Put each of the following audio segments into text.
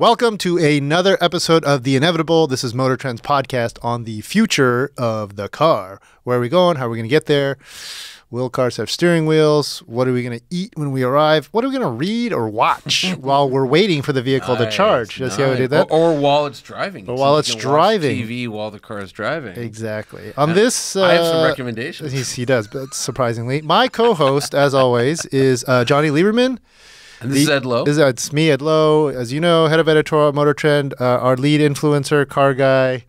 Welcome to another episode of The Inevitable. This is Motor Trends podcast on the future of the car. Where are we going? How are we going to get there? Will cars have steering wheels? What are we going to eat when we arrive? What are we going to read or watch while we're waiting for the vehicle to charge? Just see how we did that? Or, or while it's driving. Or while you it's driving. TV while the car is driving. Exactly. On this, uh, I have some recommendations. He's, he does, but surprisingly, my co-host, as always, is uh, Johnny Lieberman. And this is Ed Lowe. Is, uh, it's me, Ed Lowe, as you know, head of editorial at Motor Trend, uh, our lead influencer, car guy,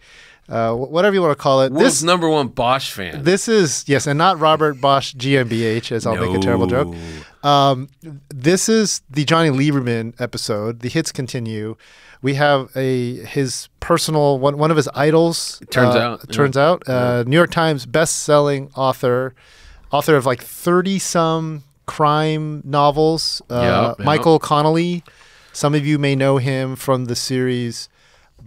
uh, whatever you want to call it. World's This number one Bosch fan. this is yes, and not Robert Bosch GmbH, as I'll make a terrible joke. Um, this is the Johnny Lieberman episode. The hits continue. We have a his personal one one of his idols. turns uh, out, yeah. turns out, uh, New York Times best-selling author, author of like thirty some crime novels. Uh, Yeah, yeah. Michael Connelly. Some of you may know him from the series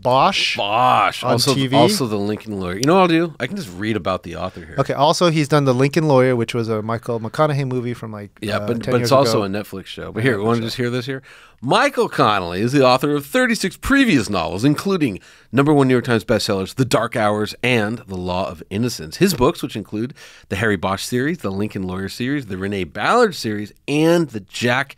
Bosch. Bosch. on also, TV? also the Lincoln Lawyer. You know what I'll do? I can just read about the author here. Okay. Also, he's done the Lincoln Lawyer, which was a Michael McConaughey movie from like Yeah, uh, but, 10 but it's also ago. a Netflix show. But here, we want to just hear this here? Michael Connelly is the author of 36 previous novels, including number one New York Times bestsellers, The Dark Hours and The Law of Innocence. His books, which include the Harry Bosch series, the Lincoln Lawyer series, the Renee Ballard series, and the Jack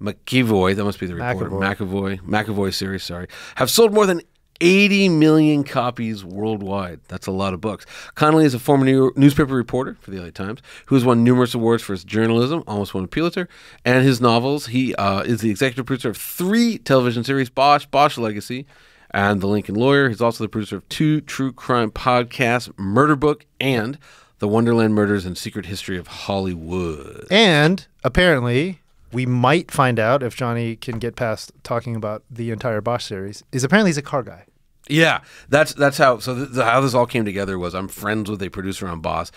McEvoy, that must be the reporter, McAvoy, McAvoy series, sorry, have sold more than 80 million copies worldwide. That's a lot of books. Connelly is a former New newspaper reporter for the LA Times who has won numerous awards for his journalism, almost won a Pulitzer, and his novels. He uh, is the executive producer of three television series Bosch, Bosch Legacy, and The Lincoln Lawyer. He's also the producer of two true crime podcasts, Murder Book and The Wonderland Murders and Secret History of Hollywood. And apparently, we might find out if Johnny can get past talking about the entire Bosch series. Is apparently he's a car guy. Yeah, that's that's how. So how this all came together was I'm friends with a producer on Bosch,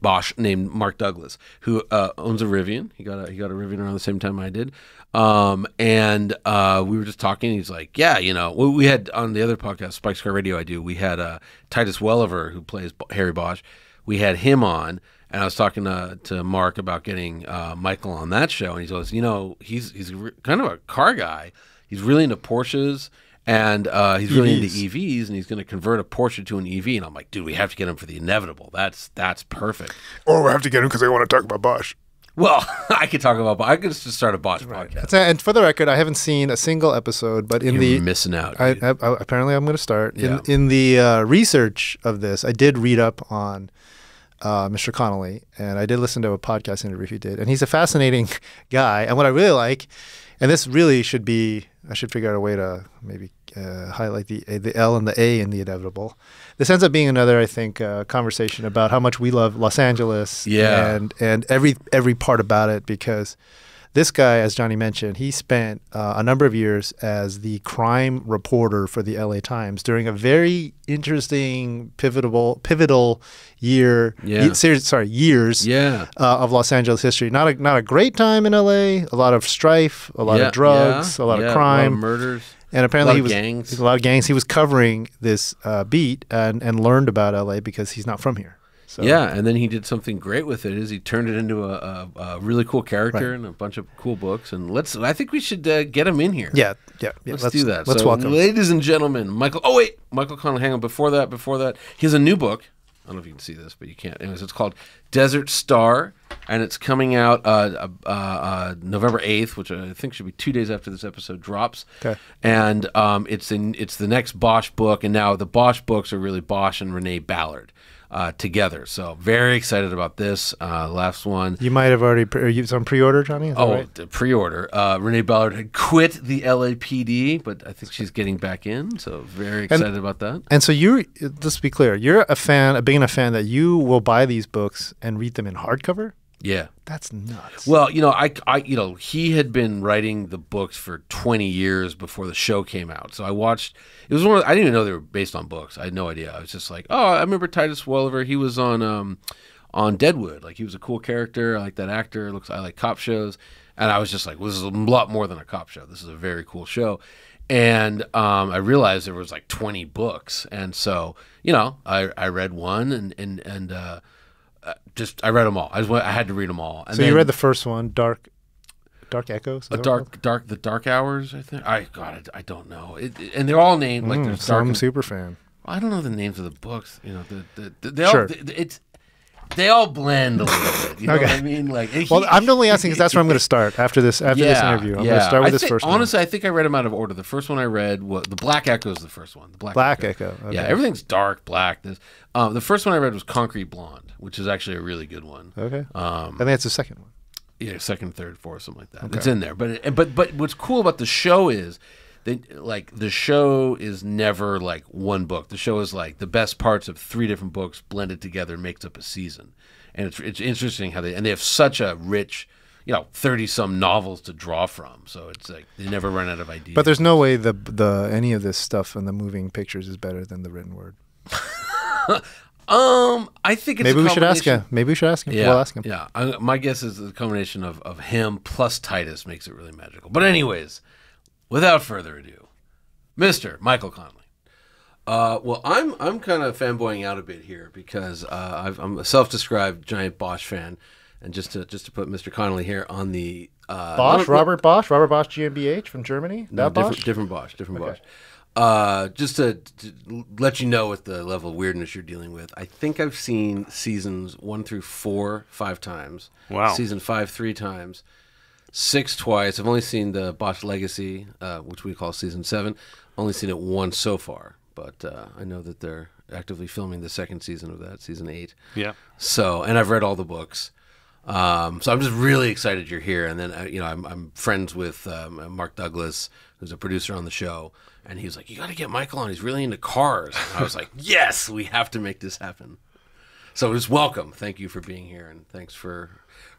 Bosch named Mark Douglas, who uh, owns a Rivian. He got a he got a Rivian around the same time I did, um, and uh, we were just talking. He's like, "Yeah, you know, we, we had on the other podcast, Spikes Car Radio, I do. We had uh, Titus Welliver, who plays Harry Bosch. We had him on." And I was talking to, to Mark about getting uh, Michael on that show, and he goes, "You know, he's he's re- kind of a car guy. He's really into Porsches, and uh, he's really into EVs. EVs, and he's going to convert a Porsche to an EV." And I'm like, "Dude, we have to get him for the inevitable. That's that's perfect." Or we have to get him because they want to talk about Bosch. Well, I could talk about, I could just start a Bosch podcast. And for the record, I haven't seen a single episode, but in You're the missing out. I. I, I- apparently I'm going to start Yeah. in in the uh, research of this. I did read up on uh, Mr. Connelly, and I did listen to a podcast interview he did, and he's a fascinating guy. And what I really like, and this really should be, I should figure out a way to maybe uh, highlight the the L and the A in the inevitable. This ends up being another, I think, uh, conversation about how much we love Los Angeles, Yeah. and and every every part about it because this guy, as Johnny mentioned, he spent uh, a number of years as the crime reporter for the LA Times during a very interesting, pivotal, pivotal year. Yeah. ye- series, sorry, years yeah. uh, of Los Angeles history. Not a not a great time in LA. A lot of strife, a lot Yeah, of drugs, yeah, a lot of crime, murders. and apparently lot he of was gangs. a lot of gangs. He was covering this uh, beat and and learned about LA because he's not from here. So, Yeah, and then he did something great with it. Is he turned it into a, a, a really cool character and a bunch of cool books. And let's, I think we should uh, get him in here. yeah, yeah. yeah. Let's, do that. Let's so, welcome. ladies and gentlemen, Michael. Oh wait, Michael Connell. Hang on. Before that, before that, he has a new book. I don't know if you can see this, but you can't. Anyways, it's called Desert Star, and it's coming out uh, uh, uh, November eighth, which I think should be two days after this episode drops. Okay. And um, it's in it's the next Bosch book, and now the Bosch books are really Bosch and Renee Ballard. Uh, together, so very excited about this uh, last one. You might have already pre- you on pre-order, Johnny. Is Oh, right? the pre-order. Uh, Renee Ballard had quit the LAPD, but I think she's getting back in. So very excited about that. And so you, let's be clear, you're a fan, a big enough fan that you will buy these books and read them in hardcover. Yeah. That's nuts. Well, you know, I, I, you know, he had been writing the books for 20 years before the show came out. So I watched. It was one. Of, I didn't even know they were based on books. I had no idea. I was just like, oh, I remember Titus Welliver. He was on, um, on Deadwood. Like he was a cool character. I like that actor. Looks. I like cop shows. And I was just like, well, this is a lot more than a cop show. This is a very cool show. And um, I realized there was like 20 books. And so, you know, I, I read one and, and, and, uh, uh, just, I read them all. I just went, I had to read them all. And so you read the first one, Dark Dark Echoes. A that what it's dark, dark, the dark hours. I think. I God, I, I don't know. It, it- and they're all named like called? there's Mm, dark. some and- super fan. I don't know the names of the books. You know, the the, the they Sure. all the- it's they all blend a little bit. You know Okay. what I mean? Like, Well, I'm only asking because that's where I'm going to start after this after this interview. I'm going to start with I this think- first one. Honestly, I think I read them out of order. The first one I read was the Black Echo is the first one. The Black, Black Echo. Echo. Yeah, everything's dark, black. This, um, the first one I read was Concrete Blonde, which is actually a really good one. Okay. Um, I think it's the second one. yeah, second, third, fourth, something like that. It's in there, but it, but but what's cool about the show is they like the show is never like one book. The show is like the best parts of three different books blended together makes up a season, and it's it's interesting how they and they have such a rich. You know, thirty some novels to draw from, so it's like they never run out of ideas. But there's no way the the any of this stuff in the moving pictures is better than the written word. um, I think it's Maybe we should ask him. Maybe we should ask him. Yeah, We'll ask him. Yeah, I, my guess is the combination of, of him plus Titus makes it really magical. But anyways, without further ado, Mister Michael Conley. Uh, well, I'm I'm kind of fanboying out a bit here because uh, I've, I'm a self-described giant Bosch fan, and just to just to put Mr. Connelly here on the uh, Bosch, Robert Bosch, Robert Bosch GmbH from Germany. no, that different, Bosch. different Bosch, different Bosch. Uh, just to, to let you know what the level of weirdness you're dealing with, I think I've seen seasons one through four five times. Wow. Season five three times, six twice. I've only seen the Bosch Legacy, uh, which we call season seven. Only seen it once so far, but uh, I know that they're actively filming the second season of that, season eight. Yeah. So, and I've read all the books. Um, so I'm just really excited you're here. And then, uh, you know, I'm, I'm friends with um, Mark Douglas, who's a producer on the show. And he was like, you got to get Michael on. He's really into cars. And I was like, yes, we have to make this happen. So just welcome. Thank you for being here. And thanks for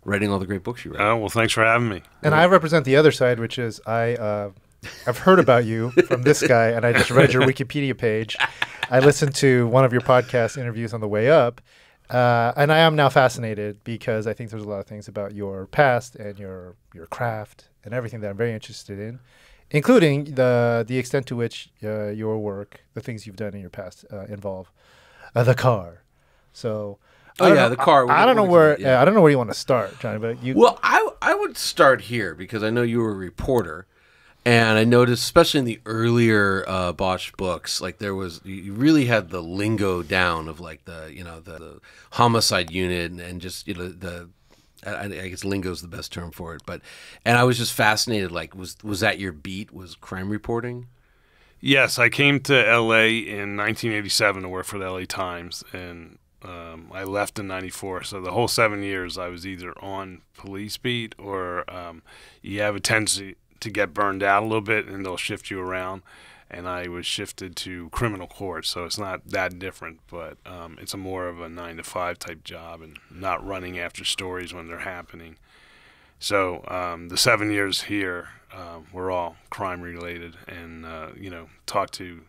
writing all the great books you read. Oh well, thanks for having me. And I represent the other side, which is I. Uh, I've heard about you from this guy, and I just read your Wikipedia page. I listened to one of your podcast interviews on the way up, uh, and I am now fascinated because I think there's a lot of things about your past and your your craft and everything that I'm very interested in, including the the extent to which uh, your work, the things you've done in your past, uh, involve uh, the car. So. Oh, yeah, know- the car. I, I don't know where. yeah. I don't know where you want to start, Johnny. But you. Well, I I would start here because I know you were a reporter, and I noticed, especially in the earlier uh, Bosch books, like there was you you really had the lingo down of like the you know the, the homicide unit and, and just you know the. I, I guess lingo is the best term for it, but and I was just fascinated. Like, was was that your beat? Was crime reporting? Yes, I came to LA in 1987 to work for the LA Times, and um, I left in '94. So the whole seven years, I was either on police beat or um, you have a tendency to get burned out a little bit, and they'll shift you around. And I was shifted to criminal court, so it's not that different, but um, it's a more of a nine to five type job, and not running after stories when they're happening. So um, the seven years here um, were all crime related, and uh, you know, talk to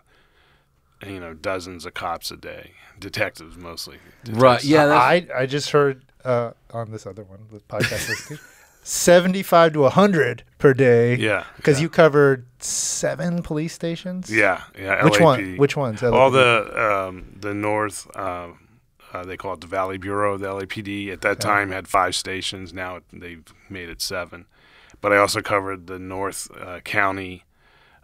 you know dozens of cops a day, detectives mostly. Right? Yeah. I I just heard uh, on this other one, the podcast listening, seventy-five to hundred per day. Yeah, because yeah. you covered seven police stations. Yeah, yeah. Which LAPD. one? Which ones? All the um, the North. Uh, uh, they call it the Valley Bureau, the LAPD. At that time, had five stations. Now they've made it seven. But I also covered the North uh, County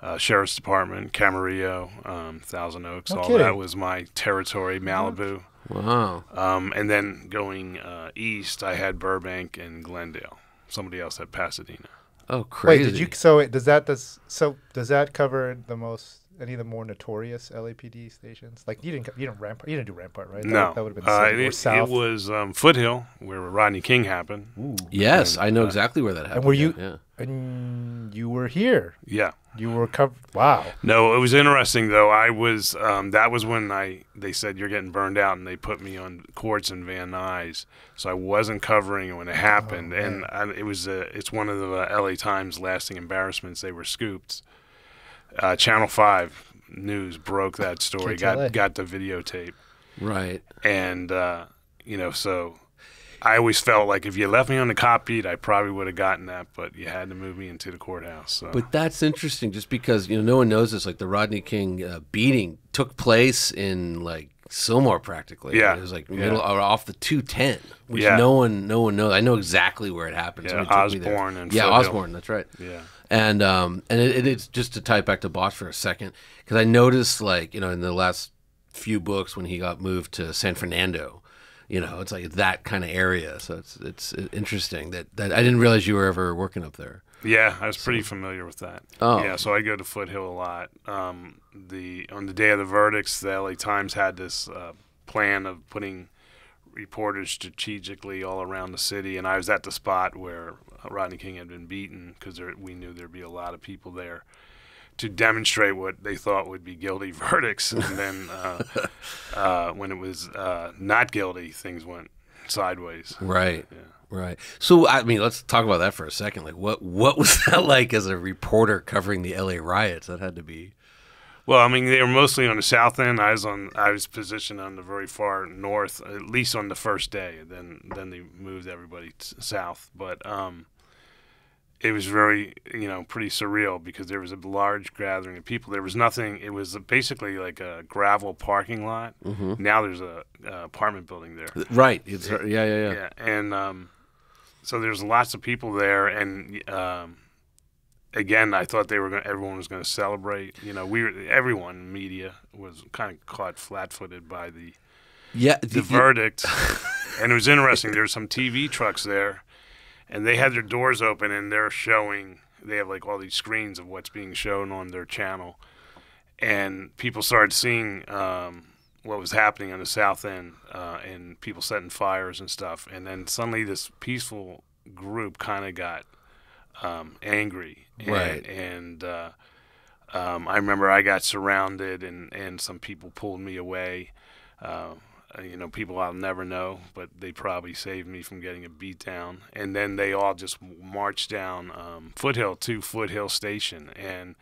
uh, Sheriff's Department, Camarillo, um, Thousand Oaks. No all kidding. that was my territory. Malibu. wow. Um, and then going uh, east, I had Burbank and Glendale. Somebody else at Pasadena. Oh, Wait, crazy. did you? So it, does that does so does that cover the most any of the more notorious LAPD stations? Like you didn't you didn't Rampart you didn't do Rampart right? No, that would have been uh, south, it, south. it was um, Foothill, where Rodney King happened. Ooh. Yes, And, I know uh, exactly where that happened. And were you- Yeah. And you were here. Yeah. You were covered. Wow. No, it was interesting though. I was um, that was when I they said you're getting burned out, and they put me on courts in Van Nuys, so I wasn't covering it when it happened, Oh, and I, it was uh, it's one of the uh, LA Times lasting embarrassments. They were scooped. Uh, Channel Five News broke that story, KTLA. got got the videotape, Right. and uh, you know so. I always felt like if you left me on the cop beat, I probably would have gotten that, but you had to move me into the courthouse. So. But that's interesting, just because you know no one knows this. Like the Rodney King uh, beating took place in like Sylmar practically. Yeah. it was like Yeah. middle or off the two ten, which Yeah. no one no one knows. I know exactly where it happened. Yeah, Somebody took me there. Osborne and yeah, Foothill. Osborne. That's right. Yeah. And um and it, it, it's just to tie it back to Bosch for a second because I noticed like you know in the last few books when he got moved to San Fernando, you know it's like that kind of area. So it's it's interesting that that I didn't realize you were ever working up there. Yeah, I was pretty familiar with that. Oh. Yeah, so I go to Foothill a lot. Um, the on the day of the verdicts, the LA Times had this uh, plan of putting reporters strategically all around the city, and I was at the spot where Rodney King had been beaten because we knew there'd be a lot of people there to demonstrate what they thought would be guilty verdicts, and then uh, uh, when it was uh, not guilty, things went sideways. Right. Yeah. Right. So I mean, let's talk about that for a second. Like, what what was that like as a reporter covering the LA riots? That had to be. Well, I mean, they were mostly on the south end. I was on. I was positioned on the very far north, at least on the first day. Then, then they moved everybody t- south. But um, it was very, you know, pretty surreal because there was a large gathering of people. There was nothing. It was basically like a gravel parking lot. Now there's a, a apartment building there. Right. It's yeah, yeah, yeah. Yeah, and um, so there's lots of people there, and um, again, I thought they were going. Everyone was going to celebrate. You know, we were, everyone, media, was kind of caught flat-footed by the Yeah. the verdict, and it was interesting. There were some TV trucks there, and they had their doors open, and they're showing. They have like all these screens of what's being shown on their channel, and people started seeing um, what was happening on the south end, uh, and people setting fires and stuff. And then suddenly, this peaceful group kind of got um, angry, and, Right. And uh, um, I remember I got surrounded, and and some people pulled me away. Uh, you know, people I'll never know, but they probably saved me from getting a beat down. And then they all just marched down um, Foothill to Foothill Station. And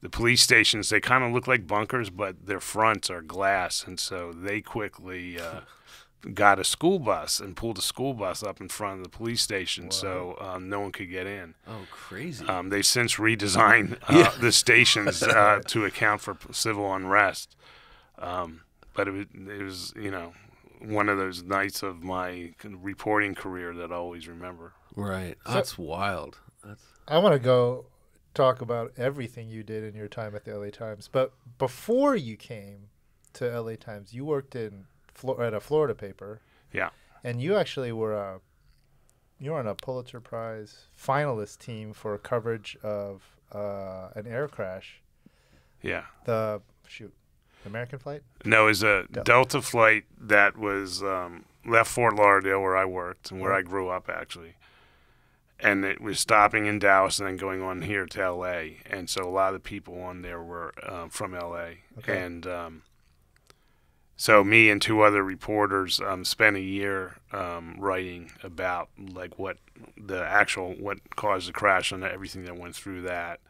the police stations, they kind of look like bunkers, but their fronts are glass. And so they quickly uh, got a school bus and pulled a school bus up in front of the police station so um, no one could get in. Oh, crazy. Um, they've since redesigned uh, the stations uh, to account for civil unrest. Um, but it was, it was, you know, one of those nights of my reporting career that I always remember. right. That's wild. That's I want to go talk about everything you did in your time at the LA Times. But before you came to LA Times, you worked in At a Florida paper, Yeah. and you actually were a you were on a Pulitzer Prize finalist team for coverage of uh, an air crash. Yeah. The shoot, American flight. No, it was a Del- Delta flight that was um, left Fort Lauderdale, where I worked and where I grew up, actually. And it was stopping in Dallas and then going on here to L.A. And so a lot of the people on there were um, from L.A. Okay. And um, so me and two other reporters um, spent a year um, writing about like what the actual what caused the crash and everything that went through that.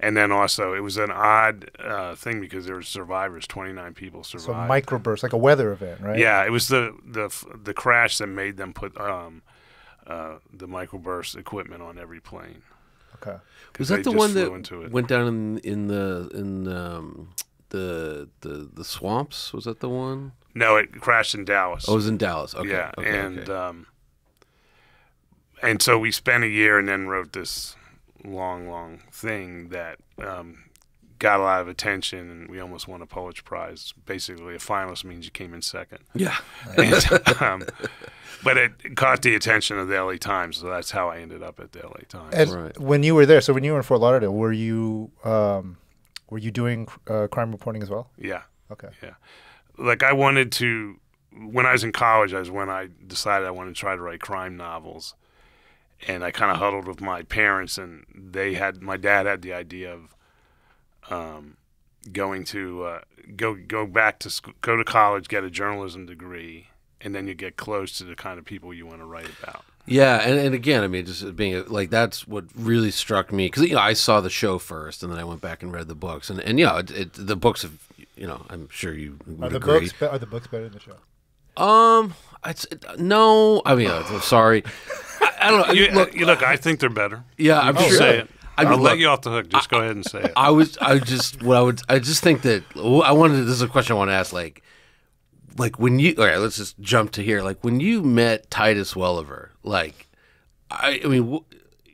And then also, it was an odd uh, thing because there were survivors. Twenty nine people survived. So microburst, like a weather event, right? Yeah, it was the the the crash that made them put um, uh, the microburst equipment on every plane. Okay. was that the one that went down in in the in um, the the the swamps? Was that the one? No, it crashed in Dallas. Oh, it was in Dallas. Okay. yeah, okay, and okay. um, and so we spent a year and then wrote this long, long thing that um, got a lot of attention, and we almost won a Pulitzer Prize. Basically, a finalist means you came in second. yeah. And, um, but it caught the attention of the LA Times, so that's how I ended up at the LA Times. And Right. when you were there, so when you were in Fort Lauderdale, were you um, were you doing uh, crime reporting as well? yeah. Okay. Yeah. Like I wanted to when I was in college, I was when I decided I wanted to try to write crime novels. And I kind of huddled with my parents, and they had my dad had the idea of um, going to uh, go go back to sc- go to college, get a journalism degree, and then you get close to the kind of people you want to write about. Yeah, and, and again, I mean, just being a, like that's what really struck me because you know I saw the show first, and then I went back and read the books, and and yeah, it, it, the books have you know I'm sure you would Are the agree. books be- are the books better than the show? Um, it's, no, I mean, I'm sorry, I, I don't know. You, look, you look, I think they're better. yeah, I'm I'll sure. say it. I mean, I'll let you off the hook. Just go ahead and say it. I was, I just, what I would, I just think that I wanted. This is a question I want to ask. Like, like when you all right, let's just jump to here. Like when you met Titus Welliver, like I, I mean,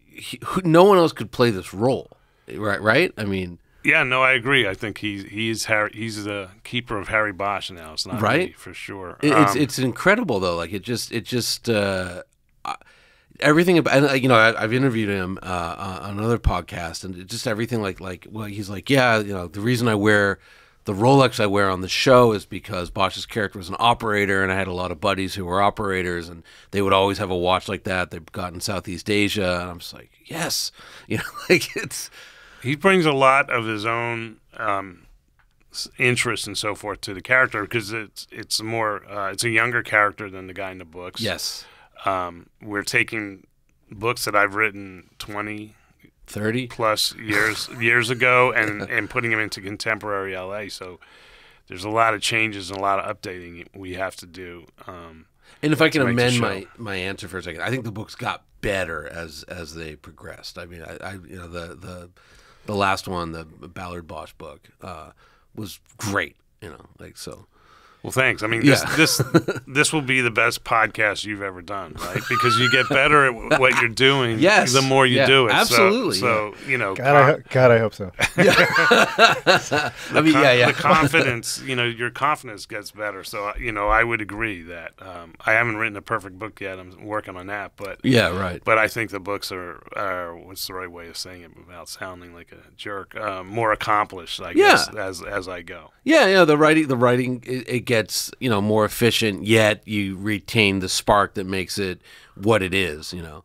he, who, no one else could play this role, right? Right? I mean, Yeah, no, I agree. I think he's he's Harry. He's the keeper of Harry Bosch now. It's not Right? me, for sure. it, it's Um, it's incredible though. Like it just it just uh, I- everything about and, you know I, I've interviewed him uh, on another podcast and it just everything like like well he's like yeah you know the reason I wear the Rolex I wear on the show is because Bosch's character was an operator, and I had a lot of buddies who were operators, and they would always have a watch like that. They've got in Southeast Asia, and I'm just like, yes, you know, like it's he brings a lot of his own um, interest and so forth to the character because it's it's more uh, it's a younger character than the guy in the books. yes, um, we're taking books that I've written twenty thirty. plus years years ago and and putting them into contemporary LA. So there's a lot of changes and a lot of updating we have to do. Um, And if I can amend my, my answer for a second, I think the books got better as as they progressed. I mean, I, I you know the the the last one, the Ballard Bosch book, uh, was great. You know, like so. Well, thanks. I mean, Yeah. this this this will be the best podcast you've ever done, right? Because you get better at what you're doing. Yes. the more you Yeah, do it. Absolutely, So, you know, God, I, ho- God, I hope so. I mean, con- yeah, yeah. The confidence, you know, your confidence gets better. So, you know, I would agree that um, I haven't written a perfect book yet. I'm working on that, but yeah, right. but I think the books are, are what's the right way of saying it without sounding like a jerk? Uh, more accomplished, I Yeah. guess, as as I go. Yeah, yeah. The writing, the writing, it, it gets you know more efficient. Yet you retain the spark that makes it what it is. You know,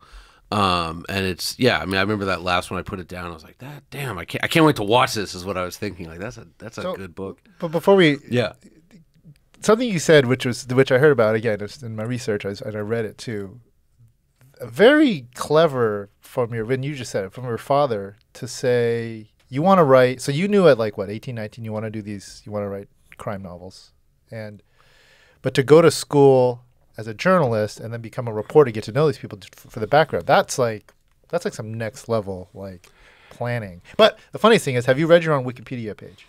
um, and it's yeah. I mean, I remember that last one. I put it down. I was like, that damn. I can't. I can't wait to watch this. Is what I was thinking. Like that's a that's a So- good book. But before we, Yeah. something you said, which was which I heard about again in my research, I, was- and I read it too. Very clever from your when you just said it from your father to say you want to write. So you knew at like what 18, 19, you want to do these, you want to write crime novels, and but to go to school as a journalist and then become a reporter, get to know these people for the background. That's like that's like some next level like planning. But the funniest thing is, have you read your own Wikipedia page?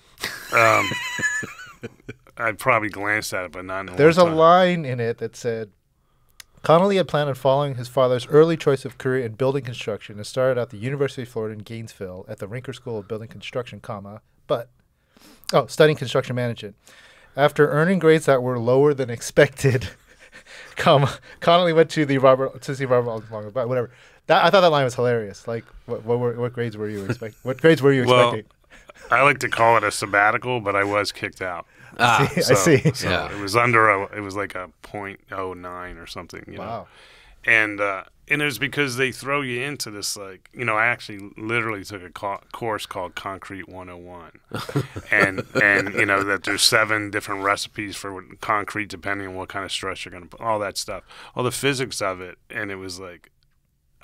Um, I probably glanced at it, but not. In There's a time. line in it that said Connelly had planned on following his father's early choice of career in building construction and started at the University of Florida in Gainesville at the Rinker School of Building Construction, comma, but oh, studying construction management. After earning grades that were lower than expected, comma, Connelly went to the Robert to see Robert Long, but whatever. That I thought that line was hilarious. Like, what what, were, what grades were you expecting? what grades were you Well, expecting? I like to call it a sabbatical, but I was kicked out. Ah, I So- see. So Yeah. it was under a. It was like a point oh nine or something. You know? And uh, and it was because they throw you into this like you know I actually literally took a co- course called Concrete 101 and and you know that there's seven different recipes for concrete depending on what kind of stress you're gonna put all that stuff all the physics of it and it was like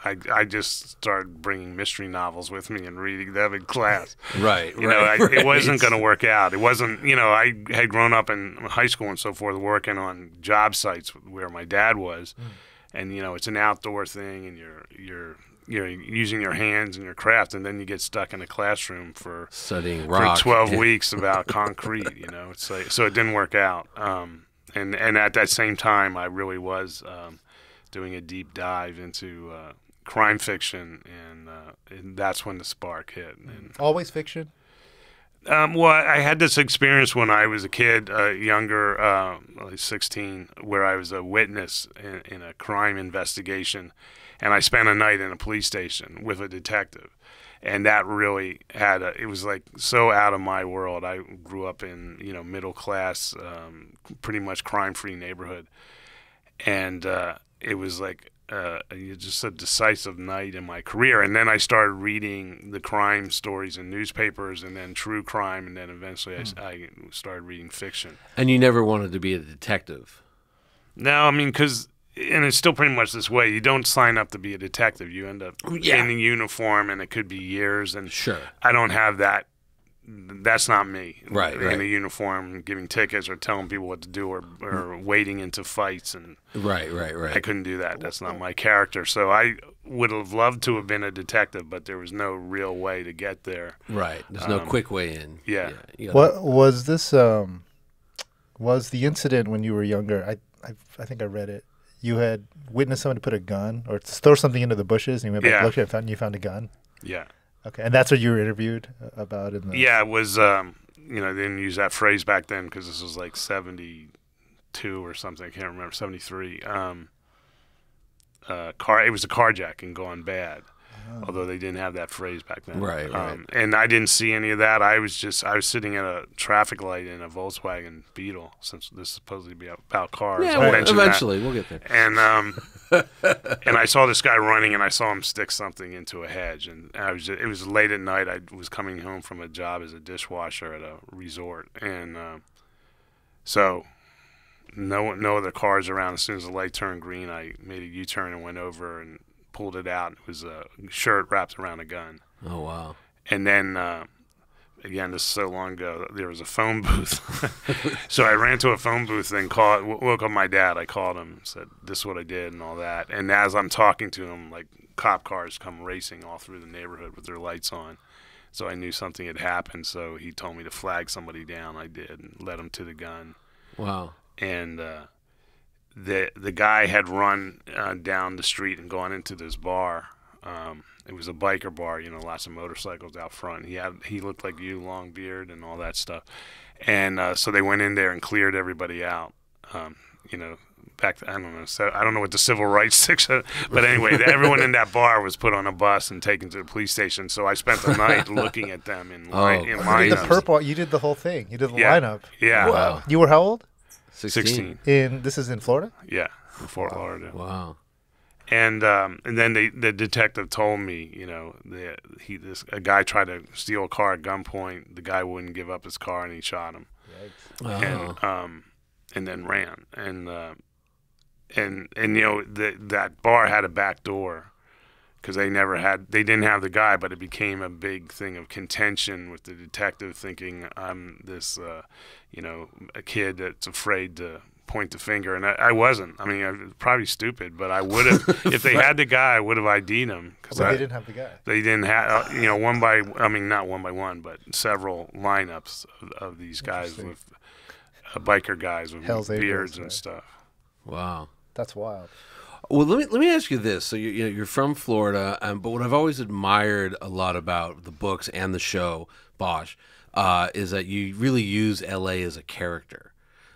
I, I just started bringing mystery novels with me and reading them in class. right. You know, I, right, it wasn't going to work out. It wasn't, you know, I had grown up in high school and so forth, working on job sites where my dad was, and you know, it's an outdoor thing, and you're you're you're using your hands and your craft, and then you get stuck in a classroom for studying rock for 12 weeks about concrete. You know, it's like so it didn't work out. Um, and and at that same time, I really was um, doing a deep dive into uh, crime fiction, and, uh, and that's when the spark hit. And Always fiction. Um, well, I had this experience when I was a kid, uh, younger, uh, like 16, where I was a witness in, in a crime investigation, and I spent a night in a police station with a detective, and that really had a. It was like so out of my world. I grew up in you know middle class, um, pretty much crime free neighborhood, and uh, it was like uh, just a decisive night in my career. And then I started reading the crime stories in newspapers, and then true crime, and then eventually I I started reading fiction. And you never wanted to be a detective. No, I mean, because and it's still pretty much this way. You don't sign up to be a detective. You end up Yeah. in a uniform, and it could be years. And Sure. I don't have that. That's not me. Right, In right. a uniform, giving tickets or telling people what to do, or, or wading into fights and. Right. Right. Right. I couldn't do that. That's not my character. So I would have loved to have been a detective, but there was no real way to get there. Right. There's no Um, quick way in. yeah. you gotta- What was this? Um, was the incident when you were younger. I, I, I think I read it. You had witnessed someone put a gun or throw something into the bushes, and you went back Yeah. looked and found you found a gun. Yeah. Okay, and that's what you were interviewed uh, about in the. Yeah, it was. Um, you know, they didn't use that phrase back then because this was like '72 or something. I can't remember '73. Um, uh, car. It was a carjacking gone bad. Although they didn't have that phrase back then, Right, right. Um, and I didn't see any of that. I was just I was sitting at a traffic light in a Volkswagen Beetle, since this is supposed to be about cars. Yeah, well, mention that. eventually we'll get there. And um, and I saw this guy running, and I saw him stick something into a hedge. And I was it was late at night. I was coming home from a job as a dishwasher at a resort, and um, so no no other cars around. As soon as the light turned green, I made a U turn and went over and pulled it out. It was a shirt wrapped around a gun. Oh wow. And then, uh, again, this is so long ago, there was a phone booth. so I ran to a phone booth and called, woke up my dad. I called him, said, this is what I did and all that. And as I'm talking to him, like cop cars come racing all through the neighborhood with their lights on. So I knew something had happened. So he told me to flag somebody down. I did and led him to the gun Wow. and uh, the the guy had run uh, down the street and gone into this bar. Um, it was a biker bar, you know, lots of motorcycles out front. He had he looked like you, long beard and all that stuff. And uh, so they went in there and cleared everybody out. Um, you know, back I don't know, so I don't know what the civil rights section, but anyway, everyone in that bar was put on a bus and taken to the police station. So I spent the night looking at them in line. Oh, in You did the purple. You did the whole thing. You did the Yeah. lineup. Yeah, Wow. You were how old? 16. In this is in Florida. Yeah, in Fort Lauderdale. Wow. and um, and then they, the detective told me, you know, that he this a guy tried to steal a car at gunpoint. The guy wouldn't give up his car, and he shot him, Oh. and um, and then ran, and uh, and and you know the, that bar had a back door because they never had they didn't have the guy, but it became a big thing of contention with the detective thinking I'm this, uh, you know, a kid that's afraid to point the finger, and I, I wasn't. I mean, I was probably stupid, but I would have if they had the guy, I would have ID'd him because But they didn't have the guy. they didn't have uh, you know one by I mean not one by one, but several lineups of, of these guys with uh, biker guys with Hell's Angels, beards and right? stuff. Wow. That's wild. Well, let me let me ask you this. So you you know, you're from Florida, um, but what I've always admired a lot about the books and the show Bosch uh, is that you really use L.A. as a character,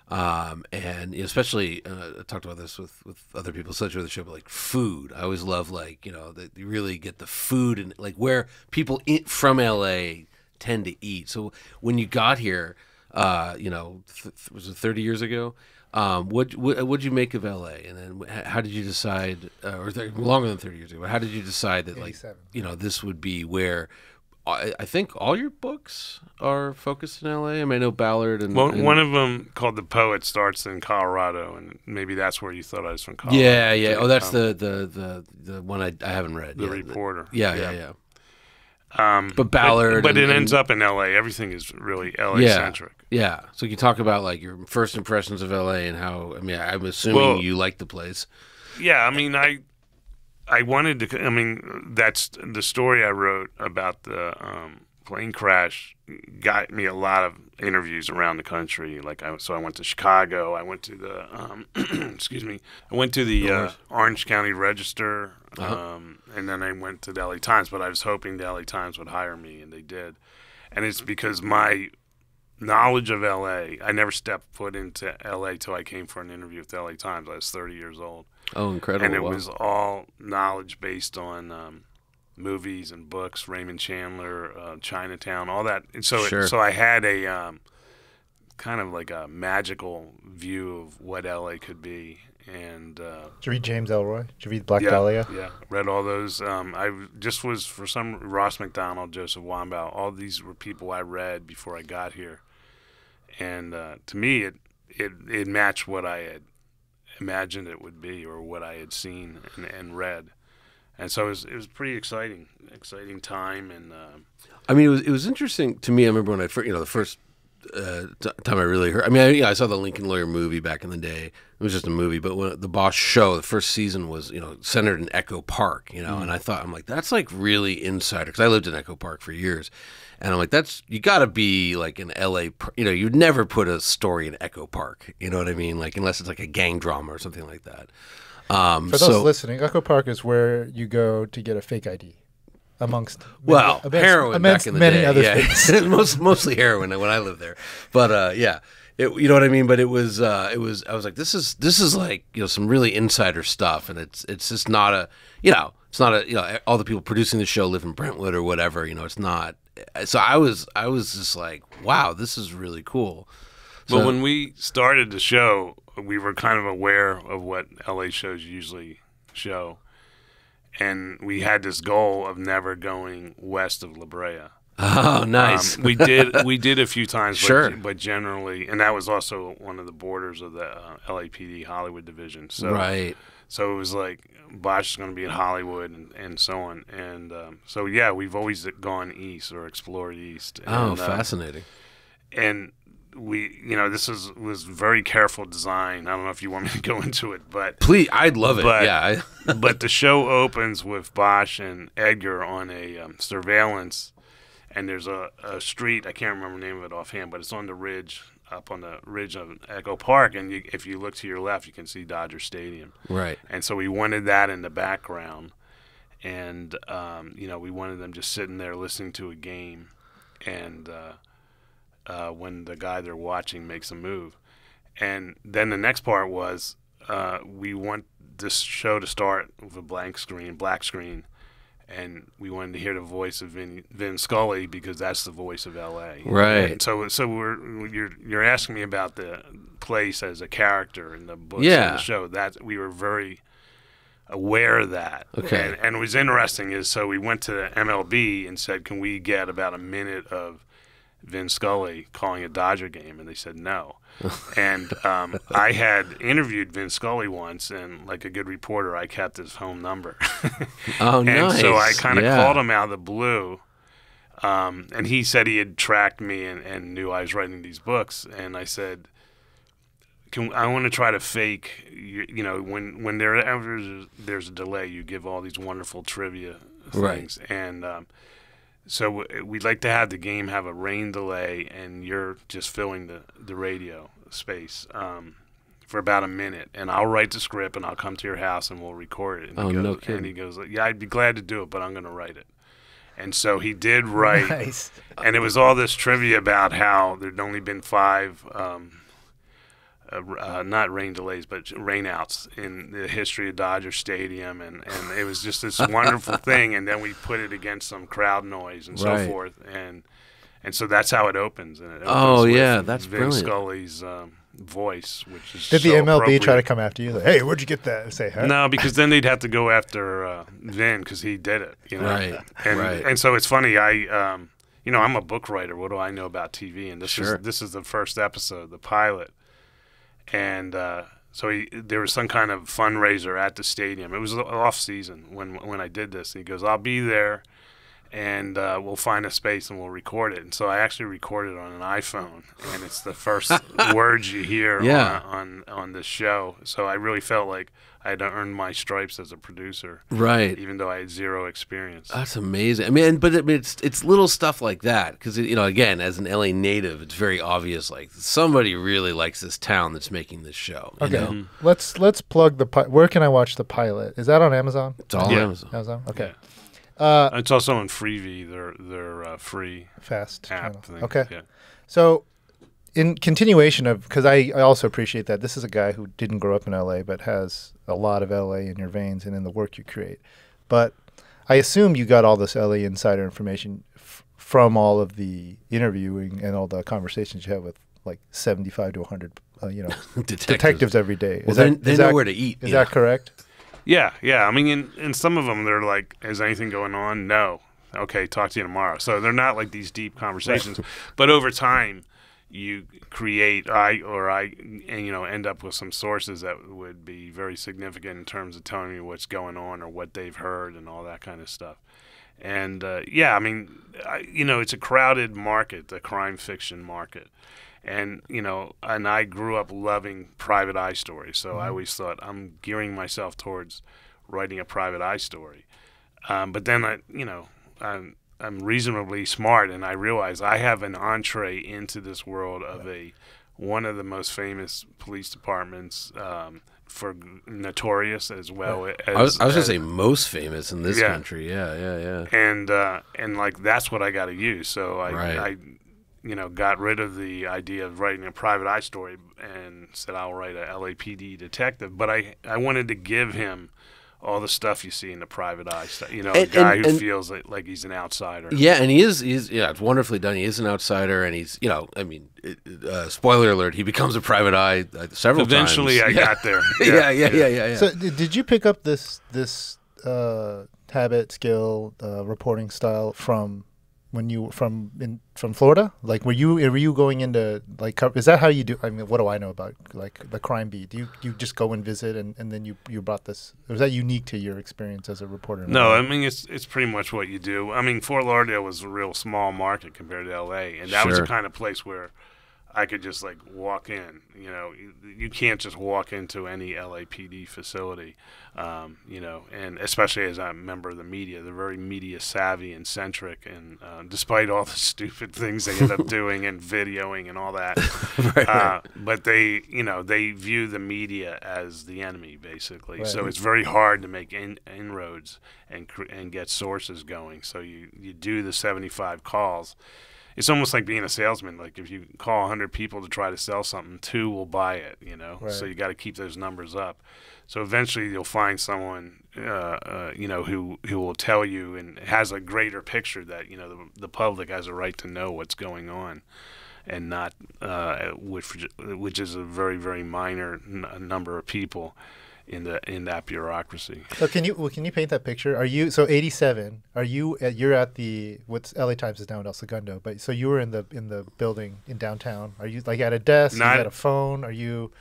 um, and especially uh, I talked about this with with other people, such as the show, but like food. I always love like you know that you really get the food and like where people in, from L.A. tend to eat. So when you got here, uh, you know, th- was it 30 years ago? Um, what what would you make of LA, and then how did you decide, uh, or th- longer than 30 years ago? How did you decide that like you know this would be where? I, I think all your books are focused in LA. I mean, I know Ballard and, Well, and- one of them called the poet starts in Colorado, and maybe that's where you thought I was from. Colorado. yeah, yeah. Oh, that's Um, the the the the one I, I haven't read. the yeah, reporter. Yeah, yeah, yeah. Um, But Ballard but, but and- it ends and- up in L.A. Everything is really L.A. Yeah. centric. Yeah. So you talk about like your first impressions of LA and how I mean I'm assuming Well- you like the place. Yeah, I mean, I I wanted to. I mean, that's the story I wrote about the um, plane crash. Got me a lot of interviews around the country. Like, I, so I went to Chicago. I went to the um, excuse me. I went to the uh, Orange County Register, um, and then I went to the LA Times. But I was hoping the LA Times would hire me, and they did. And it's because my knowledge of LA. I never stepped foot into LA till I came for an interview with the LA Times. I was 30 years old Oh, incredible! and it Wow. was all knowledge based on um, movies and books, Raymond Chandler, uh, Chinatown, all that. And so, Sure. it, so I had a um, kind of like a magical view of what LA could be, and uh, Did you read James Ellroy? Did you read Black yeah, Dahlia? yeah, read all those. Um, I just was for some Ross Macdonald, Joseph Wambaugh. All these were people I read before I got here, and uh, to me, it it it matched what I had imagined it would be or what I had seen and, and read, and so it was it was pretty exciting, exciting time, and um I mean, it was it was interesting to me. I remember when I first, you know, the first uh, t- time I really heard. I mean, I, yeah, I saw the Lincoln Lawyer movie back in the day. It was just a movie, but when the Bosch show, the first season was you know centered in Echo Park, you know, and I thought I'm like that's like really insider because I lived in Echo Park for years, And I'm like, that's you got to be like an LA. You know, you'd never put a story in Echo Park. You know what I mean? Like unless it's like a gang drama or something like that. Um, For those so listening, Echo Park is where you go to get a fake ID, amongst many- well, amongst- heroin amongst back in the many day. other yeah, things. Most, mostly heroin when I lived there. But uh, yeah, it, you know what I mean. But it was uh, it was I was like, this is this is like you know some really insider stuff, and it's it's just not a you know it's not a you know all the people producing the show live in Brentwood or whatever. You know, it's not. So I was I was just like, wow, this is really cool. But So- when we started the show, we were kind of aware of what LA shows usually show. And we had this goal of never going west of La Brea. Oh, Um, nice. we did we did a few times, Sure. but, but generally, and that was also one of the borders of the uh, LAPD Hollywood division. So right. so it was like Bosch is going to be in Hollywood and, and so on. And um, so yeah, we've always gone east or explored east. Oh, and, uh, fascinating. and we you know this was was very careful design. I don't know if you want me to go into it, but Please, I'd love it. but- yeah. But the show opens with Bosch and Edgar on a um, surveillance, and there's a, a street I can't remember the name of it offhand, but it's on the ridge up on the ridge of Echo Park, and you, if you look to your left, you can see Dodger Stadium, right. and so we wanted that in the background, and um, you know we wanted them just sitting there listening to a game, and uh, uh, when the guy they're watching makes a move, and then the next part was uh, we want this show to start with a blank screen, black screen, and we wanted to hear the voice of Vin, Vin Scully because that's the voice of L.A. Right. And so, so we're you're you're asking me about the place as a character in the books Yeah. the show. That we were very aware of that. Okay. And, and what was interesting is so we went to MLB and said, can we get about a minute of Vin Scully calling a Dodger game? And they said no. and um, I had interviewed Vin Scully once, and like a good reporter, I kept his home number. Oh, and nice. so I kind of Yeah. called him out of the blue. Um, and he said he had tracked me and, and knew I was writing these books. And I said, "Can I want to try to fake? You, you know, when when there ever there's a delay, you give all these wonderful trivia Right. things, and um, so we'd like to have the game have a rain delay, and you're just filling the the radio space." Um, for about a minute, and I'll write the script, and I'll come to your house, and we'll record it. And Oh, he goes, no And he goes, "Yeah, I'd be glad to do it, but I'm going to write it." And so he did write, nice. and it was all this trivia about how there'd only been five, um, uh, uh, not rain delays, but rainouts in the history of Dodger Stadium, and, and it was just this wonderful thing. And then we put it against some crowd noise and so forth, and and so that's how it opens. And it opens Oh, yeah, that's Vin brilliant. Scully's um, voice, which is Did the so MLB try to come after you? Like, hey, where'd you get that? And say, huh? No, because then they'd have to go after uh, Vin because he did it. You know? Right, And, right. And so it's funny. I, um, you know, I'm a book writer. What do I know about TV? And this Sure. is this is the first episode, the pilot. And uh, so he, there was some kind of fundraiser at the stadium. It was off season when when I did this. And he goes, "I'll be there." And uh, we'll find a space and we'll record it. And so I actually recorded on an iPhone, and it's the first words you hear Yeah. on, on on this show. So I really felt like I had earned my stripes as a producer, Right. even though I had zero experience. That's amazing. I mean, but it, it's it's little stuff like that because you know, again, as an LA native, it's very obvious. Like somebody really likes this town that's making this show. you Okay, know? let's let's plug the. Pi- Where can I watch the pilot? Is that on Amazon? it's all Yeah. Amazon. Amazon. Okay. Yeah. Uh, It's also on Freevee, their their uh, free fast. app channel. thing. Okay. Yeah. So, in continuation of, because I, I also appreciate that this is a guy who didn't grow up in LA, but has a lot of LA in your veins and in the work you create. But I assume you got all this LA insider information f- from all of the interviewing and all the conversations you have with like 75 to 100, uh, you know, Detectives. detectives every day. Well, Is they, that, they is know that, where to eat. is you that know? correct? Yeah, yeah. I mean, in, in some of them, they're like, "Is anything going on?" No. Okay, talk to you tomorrow. So they're not like these deep conversations, but over time, you create I or I, and you know, end up with some sources that would be very significant in terms of telling you what's going on or what they've heard and all that kind of stuff. And uh, yeah, I mean, I, you know, it's a crowded market, the crime fiction market. And you know, and I grew up loving private eye stories, so I always thought I'm gearing myself towards writing a private eye story. Um, but then I, you know, um, I'm reasonably smart, and I realize I have an entree into this world of a one of the most famous police departments. Um, for notorious as well as I was, I was gonna as- say most famous in this Yeah. country. Yeah, yeah, yeah. and uh, and like that's what I got to use. So I, Right. I, you know, got rid of the idea of writing a private eye story and said I'll write a LAPD detective. But I I wanted to give him all the stuff you see in the private eye stuff. You know, a guy and- who and- feels like, like he's an outsider. Yeah, and he is. He's yeah, it's wonderfully done. He is an outsider, and he's you know, I mean, uh, spoiler alert, he becomes a private eye uh, several Eventually, times. I yeah. got there. yeah, yeah, yeah, yeah, yeah. So did you pick up this this uh, habit, skill, uh, reporting style from when you from in from Florida? Like, were you were you going into like is that how you do? I mean, what do I know about like the crime beat? Do you you just go and visit and, and then you you brought this? Or was that unique to your experience as a reporter? No, I mean it's it's pretty much what you do. I mean Fort Lauderdale was a real small market compared to L.A., and that was the kind of place where I could just like walk in. You know, you, you can't just walk into any LAPD facility. Um, you know, and especially as I'm a member of the media, they're very media savvy and centric, and uh, despite all the stupid things they end up doing and videoing and all that, Right, uh, but they, you know, they view the media as the enemy, basically. So it's very hard to make in, inroads and and get sources going. So you you do the 75 calls. It's almost like being a salesman. Like if you call 100 people to try to sell something, two will buy it. You know, so you got to keep those numbers up. So eventually you'll find someone, uh, uh, you know, who who will tell you and has a greater picture that you know the, the public has a right to know what's going on, and not uh, which which is a very very minor n- number of people in the in that bureaucracy. So can you well, can you paint that picture? Are you so eighty seven? Are you at, you're at the what's LA Times is now in El Segundo, but so you were in the in the building in downtown. Are you like at a desk? Not- you got a phone? Are you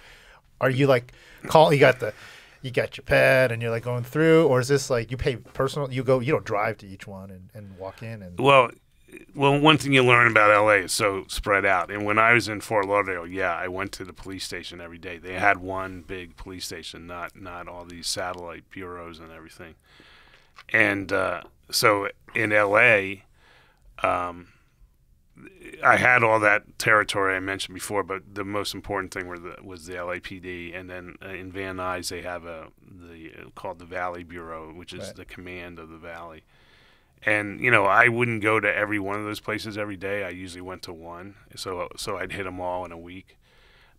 are you like call? You got the you got your pad and you're like going through, or is this like you pay personal? You go you don't drive to each one and, and walk in and Well, well, one thing you learn about LA is so spread out. And when I was in Fort Lauderdale, yeah, I went to the police station every day. They had one big police station, not not all these satellite bureaus and everything. And uh, so in LA, um, I had all that territory I mentioned before, but the most important thing were the, was the LAPD, and then uh, in Van Nuys they have a the called the Valley Bureau, which is Right. the command of the valley. And you know, I wouldn't go to every one of those places every day. I usually went to one, so so I'd hit them all in a week.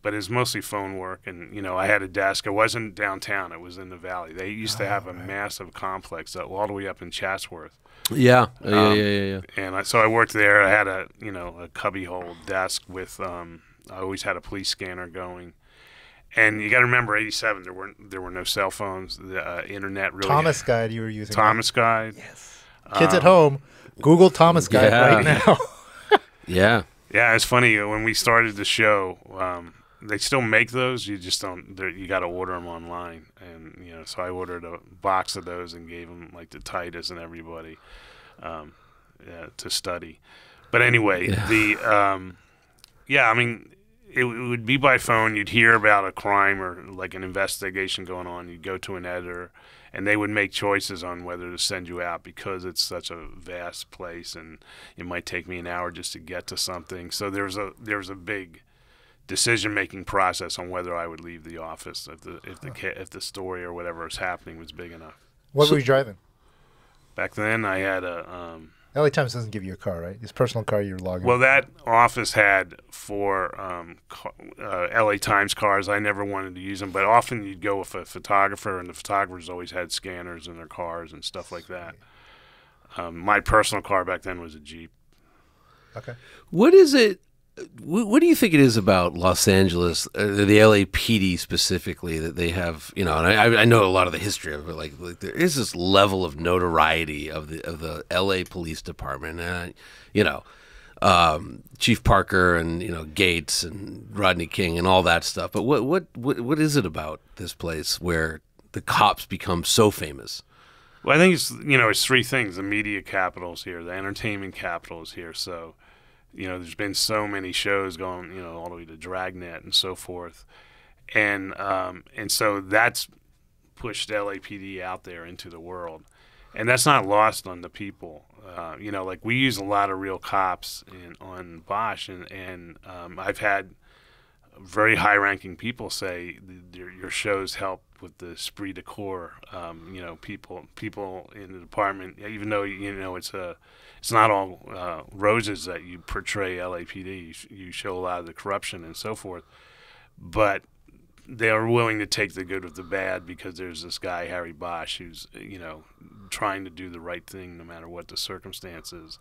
But it's mostly phone work, and you know, I had a desk. It wasn't downtown; it was in the valley. They used to have a massive complex uh, all the way up in Chatsworth, yeah, yeah, yeah, Um, yeah, yeah, yeah. and I, so I worked there. I had a you know a cubbyhole desk with um, I always had a police scanner going. And you got to remember, '87 there weren't there were no cell phones. The uh, internet really Thomas Guide you were using. Thomas Guide. Kids at Um, home, Google Thomas Guide Yeah. right now. yeah. Yeah, it's funny uh, when we started the show. Um, they still make those. You just don't. You got to order them online, and you know. So I ordered a box of those and gave them like to Titus and everybody um, yeah, to study. But anyway, the um, yeah, I mean, it, it would be by phone. You'd hear about a crime or like an investigation going on. You'd go to an editor, and they would make choices on whether to send you out because it's such a vast place, and it might take me an hour just to get to something. So there's a there's a big decision making process on whether I would leave the office if the if the if the story or whatever was happening was big enough. What So- were you driving? Back then, I had a um, LA Times doesn't give you a car, right? It's personal car you're logging. Well, that office had four um, ca- uh, LA Times cars. I never wanted to use them, but often you'd go with a photographer, and the photographers always had scanners in their cars and stuff like that. Um, my personal car back then was a Jeep. okay. What is it? What, do you think it is about Los Angeles, uh, the LAPD specifically, that they have? You know, and I, I know a lot of the history of it. Like, like there is this level of notoriety of the of the LA Police Department, and you know, um, Chief Parker and you know Gates and Rodney King and all that stuff. But what what what, what is it about this place where the cops become so famous? Well, I think it's you know it's three things: the media capital is here, the entertainment capital is here. So, you know, there's been so many shows going, you know, all the way to Dragnet and so forth, and um, and so that's pushed LAPD out there into the world, and that's not lost on the people. Uh, you know, like we use a lot of real cops in, on Bosch, and and um, I've had very high-ranking people say your, your shows help with the esprit de corps. Um, you know, people people in the department, even though you know it's a it's not all uh, roses that you portray LAPD. You, show a lot of the corruption and so forth, but they are willing to take the good with the bad because there's this guy Harry Bosch who's you know trying to do the right thing no matter what the circumstances,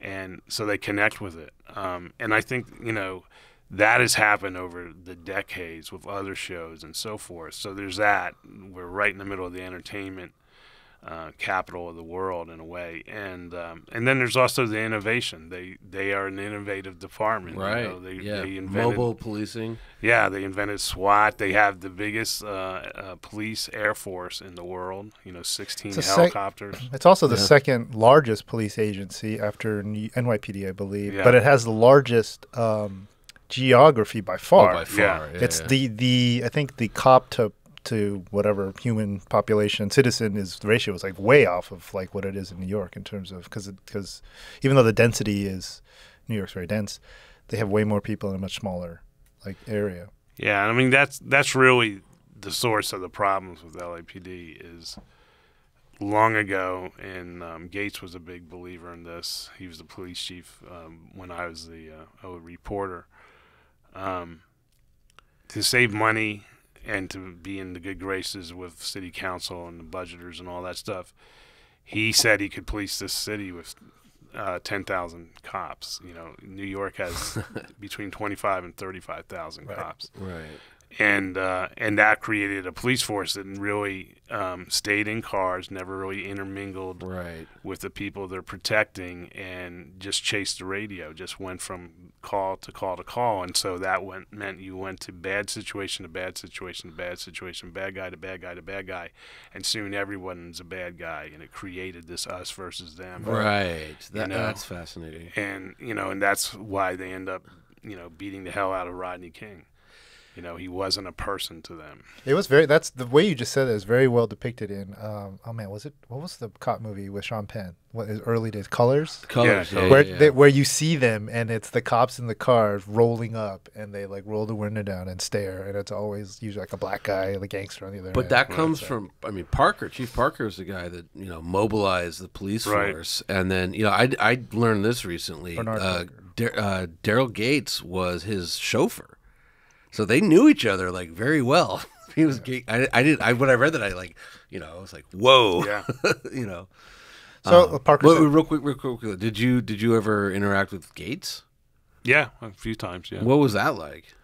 and so they connect with it. Um, and I think you know that has happened over the decades with other shows and so forth. So there's that. We're right in the middle of the entertainment uh, capital of the world in a way, and um, and then there's also the innovation. They they are an innovative department, you Right. know. They, yeah. they invented, Mobile policing. yeah, they invented SWAT. They have the biggest uh, uh, police air force in the world. You know, 16 It's a sec- helicopters. It's also the Yeah. second largest police agency after NYPD, I believe, Yeah. but it has the largest um, geography by far. Oh, by far. Yeah. Yeah, it's yeah. the the I think the cop to to whatever human population citizen is the ratio is like way off of like what it is in New York in terms of because because even though the density is New York's very dense, they have way more people in a much smaller like area. Yeah, I mean that's that's really the source of the problems with LAPD is long ago, and um, Gates was a big believer in this. He was the police chief um, when I was the uh, reporter. Um, to save money and to be in the good graces with city council and the budgeters and all that stuff, he said he could police this city with uh, 10,000 cops. You know, New York has between 25 and 35,000 Right. cops Right. And uh, and that created a police force that really um, stayed in cars, never really intermingled Right. with the people they're protecting, and just chased the radio. Just went from call to call to call, and so that went meant you went to bad situation to bad situation to bad situation, bad guy to bad guy to bad guy, and soon everyone's a bad guy, and it created this us versus them. Right. That, know. That's fascinating. And you know, and that's why they end up, you know, beating the hell out of Rodney King. You know, he wasn't a person to them. It was very. That's the way you just said it is very well depicted in. Um, oh man, was it? What was the cop movie with Sean Penn? What his early days? Colors. Colors. Yeah, Yeah. where yeah. They, where you see them and it's the cops in the cars rolling up and they like roll the window down and stare and it's always usually like a black guy, the gangster on the other But end. that Right. comes So- from, I mean, Parker. Chief Parker is the guy that you know mobilized the police Right. force, and then you know I I learned this recently. Bernard Uh, Parker. Dar- uh, Daryl Gates was his chauffeur, so they knew each other like very well. he was. ga- I, I did. I when I read that, I like, you know, I was like, whoa. Yeah. you know. So Um, Parker wait, said- real quick, real quick. Did you did you ever interact with Gates? Yeah, a few times. Yeah. What was that like?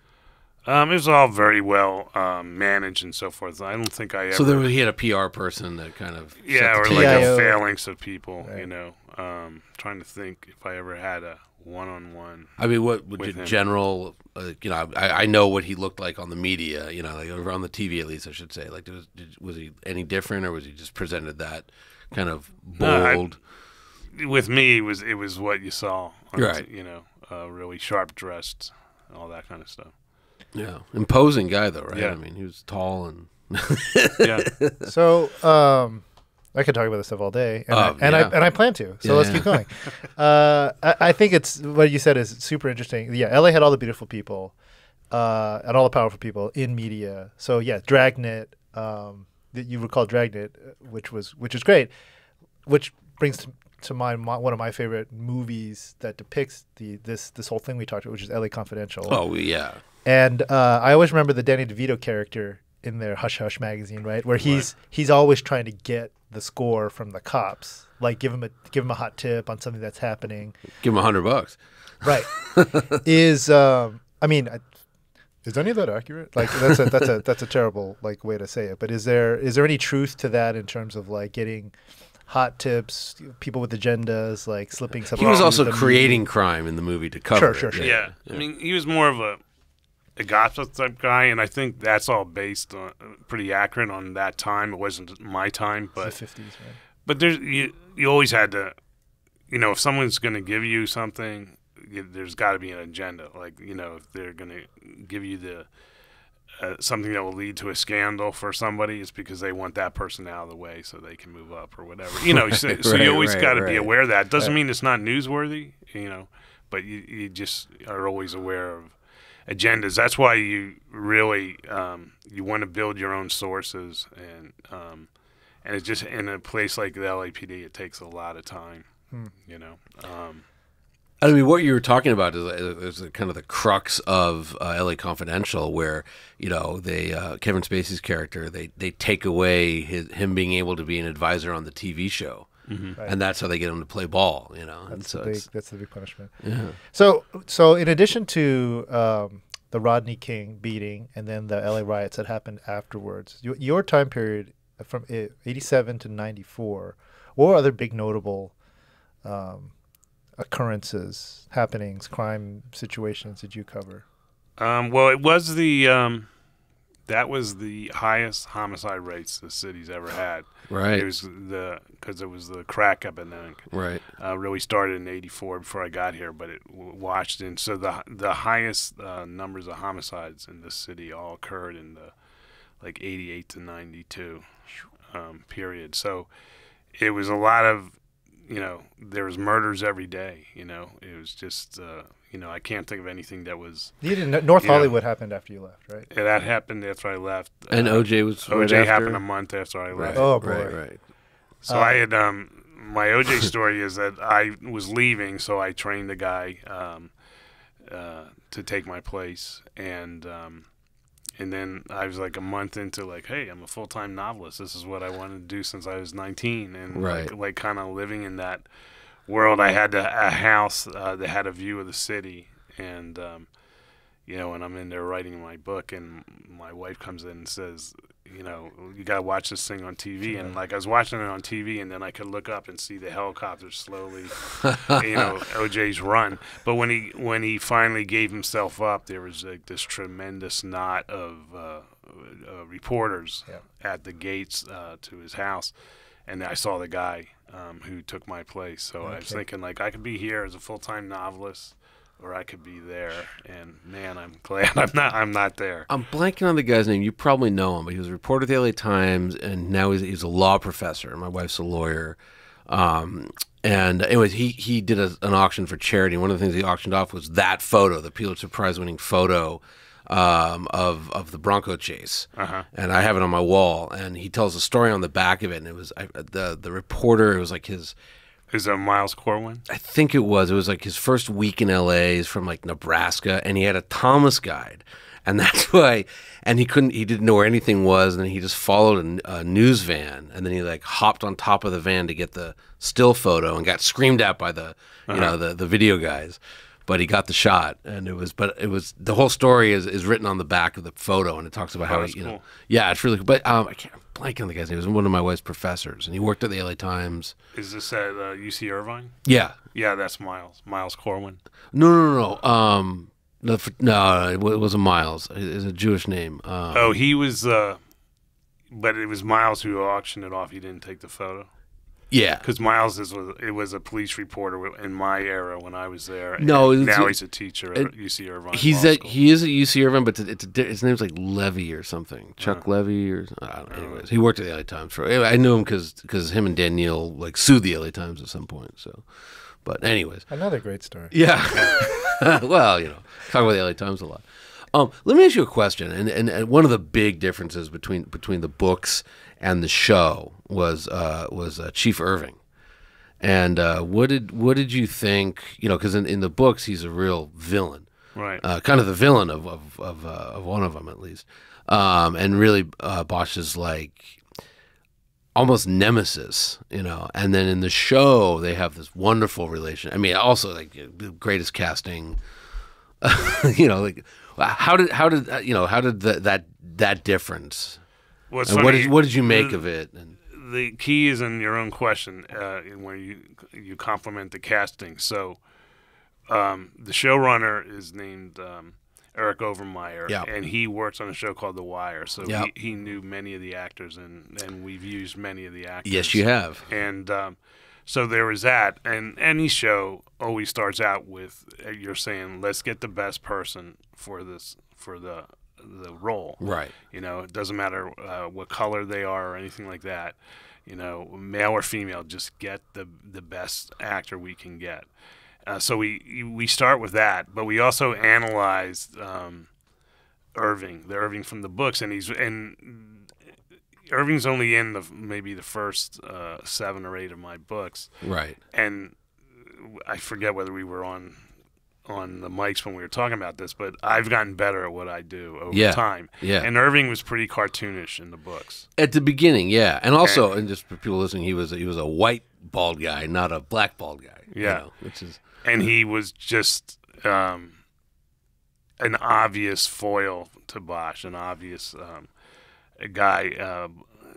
Um, it was all very well um, managed and so forth. I don't think I ever. So there was, he had a PR person that kind of yeah, the or table. like a phalanx of people. You know, um, trying to think if I ever had a one-on-one. I mean, what would with general? Uh, you know, I, I know what he looked like on the media. You know, like or on the TV at least, I should say. Like, was, did, was he any different, or was he just presented that kind of No, I- bold? With me, it was it was what you saw. on the- Right. You know, uh, really sharp dressed, all that kind of stuff. yeah, imposing guy though, right? Yeah. I mean, he was tall and Yeah. So um, I could talk about this stuff all day, and, Oh, I, and yeah. I and I plan to. So Yeah, let's yeah. keep going. uh, I, I think it's what you said is super interesting. Yeah, LA had all the beautiful people, uh, and all the powerful people in media. So yeah, Dragnet. Um, that you recall Dragnet, uh, which was which is great, which brings to, to mind my, one of my favorite movies that depicts the this this whole thing we talked about, which is LA Confidential. oh yeah, And uh, I always remember the Danny DeVito character in their Hush Hush magazine, right, where he's he's always trying to get the score from the cops, like give him a give him a hot tip on something that's happening, give him a hundred bucks. right? is um, I mean, I- is any of that accurate? Like that's a that's a that's a terrible like way to say it, but is there is there any truth to that in terms of like getting hot tips, people with agendas, like slipping something? He was also the creating crime in the movie to cover. Sure, it. sure, sure. yeah. I mean, he was more of a a gossip type guy, and I think that's all based on pretty accurate on that time. It wasn't my time, the but fifties, right? but there's you you always had to, you know, if someone's going to give you something, there's got to be an agenda. Like you know, if they're going to give you the uh, something that will lead to a scandal for somebody, it's because they want that person out of the way so they can move up or whatever. You know, so, so Right, you always right, got to be aware of that. Doesn't Right. mean it's not newsworthy, you know, but you, you just are always aware of agendas. That's why you really um, you want to build your own sources, and um, and it's just in a place like the LAPD, it takes a lot of time. Hmm. You know, um, I mean, what you were talking about is, is is kind of the crux of uh, L.A. Confidential, where you know they uh, Kevin Spacey's character they they take away his, him being able to be an advisor on the TV show, Right. and that's how they get them to play ball. You know, That's so the big. That's the big punishment. yeah. So, so in addition to um, the Rodney King beating and then the LA riots that happened afterwards, your, your time period from eh, 87 to 94, what were other big notable um, occurrences, happenings, crime situations did you cover? um, well, it was the um, that was the highest homicide rates the city's ever had. right, It was the because it was the crack epidemic. right, uh, really started in '84 before I got here, but it w- watched in. So the the highest uh, numbers of homicides in the city all occurred in the like '88 to '92 um, period. So it was a lot of, you know, there was murders every day. You know, it was just, uh, you know, I can't think of anything that was. You didn't North Yeah. Hollywood happened after you left, right? That happened after I left. and uh, OJ was right OJ after? happened a month after I left. Right, Oh, boy. right, right. So Uh, I had um my OJ story is that I was leaving, so I trained a guy um, uh, to take my place, and um, and then I was like a month into like, hey, I'm a full time novelist. This is what I wanted to do since I was 19, and Right. like, like kind of living in that world. I had a, a house uh, that had a view of the city, and um, you know, and I'm in there writing my book, and my wife comes in and says, you know, you gotta watch this thing on TV, and like I was watching it on TV, and then I could look up and see the helicopters slowly, you know, OJ's run. But when he when he finally gave himself up, there was like this tremendous knot of uh, uh, reporters Yeah. at the gates uh, to his house, and I saw the guy um, who took my place. So I was thinking like I could be here as a full time novelist. Or I could be there, and man, I'm glad I'm not. I'm not there. I'm blanking on the guy's name. You probably know him, but he was a reporter at the LA Times, and now he's, he's a law professor. My wife's a lawyer. Um, and anyways, he he did a, an auction for charity. One of the things he auctioned off was that photo, the Pulitzer Prize winning photo um, of of the Bronco chase. Uh-huh. And I have it on my wall. And he tells a story on the back of it. And it was I, the the reporter. It was like his Is that Miles Corwin? I think it was. It was like his first week in LA. He's from like Nebraska, and he had a Thomas guide, and that's why. And he couldn't. He didn't know where anything was, and then he just followed a news van, and then he like hopped on top of the van to get the still photo, and got screamed at by the you uh-huh. know the the video guys. But he got the shot, and it was. But it was the whole story is, is written on the back of the photo, and it talks about how that's he, you know, yeah, it's really. cool. But um, I can't I'm blanking on the guy's name. He was one of my wife's professors, and he worked at the LA Times. Is this at uh, UC Irvine? Yeah, Yeah, that's Miles. Miles Corwin. No, no, no. no. Um, no, no, it wasn't Miles. It's a Jewish name. Um, Oh, he was. Uh, but it was Miles who auctioned it off. He didn't take the photo yeah. because Miles is was it was a police reporter in my era when I was there. No, and now he's a teacher at it- UC Irvine. He's at he is at UC Irvine, but it's, it's a, his name's like Levy or something. Chuck uh-huh. Levy or I don't know. Uh-huh. Anyways, he worked at the LA Times for. anyway, I knew him because him and Danielle like sued the LA Times at some point. So, but anyways, Another great story. Yeah. well, you know, talk about the LA Times a lot. Um, let me ask you a question, and, and, and one of the big differences between between the books and the show was uh, was uh, Chief Irving. And uh, what did what did you think? You know, because in, in the books he's a real villain, right. uh, kind of the villain of of of, uh, of one of them at least, um, and really uh, Bosch is like almost nemesis, you know. And then in the show they have this wonderful relation. I mean, also like the greatest casting, you know. Like how did how did uh, you know how did the, that that difference? What's And what did what did you make the- of it? And, the key is in your own question uh, where you you compliment the casting. So um, the showrunner is named um, Eric Overmyer, Yeah. and he works on a show called The Wire. So he, he knew many of the actors, and, and we've used many of the actors. yes, you have. And um, so there was that. And any show always starts out with uh, you're saying, let's get the best person for this for the the role. Right. You know, it doesn't matter uh, what color they are or anything like that. You know, male or female, just get the the best actor we can get. Uh, so we we start with that, but we also analyzed um, Irving, the Irving from the books, and he's and Irving's only in the maybe the first uh, seven or eight of my books, Right. and I forget whether we were on on the mics when we were talking about this, but I've gotten better at what I do over Yeah. time. Yeah. And Irving was pretty cartoonish in the books. At the beginning, yeah, and also, and just for people listening, he was he was a white bald guy, not a black bald guy. you Yeah. know, which is and he was just um, an obvious foil to Bosch, an obvious um, a guy uh,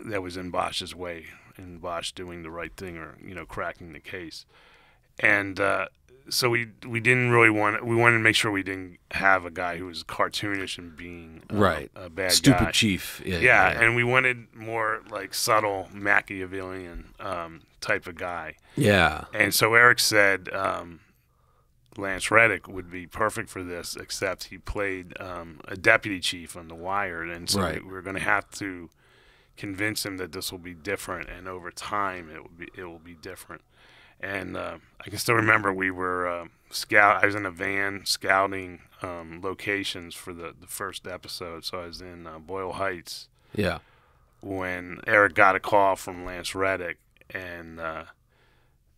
that was in Bosch's way, in Bosch doing the right thing or you know cracking the case, and uh, so we we didn't really want we wanted to make sure we didn't have a guy who was cartoonish and being uh, right. a bad Stupid guy. chief. Yeah, Yeah, and we wanted more like subtle Machiavellian um, type of guy. yeah, And so Eric said um, Lance Reddick would be perfect for this, except he played um, a deputy chief on The Wire, and so Right. we, we're going to have to convince him that this will be different, and over time it will be it will be different. And uh, I can still remember we were uh, scout. I was in a van scouting um, locations for the the first episode. So I was in uh, Boyle Heights yeah. when Eric got a call from Lance Reddick and uh,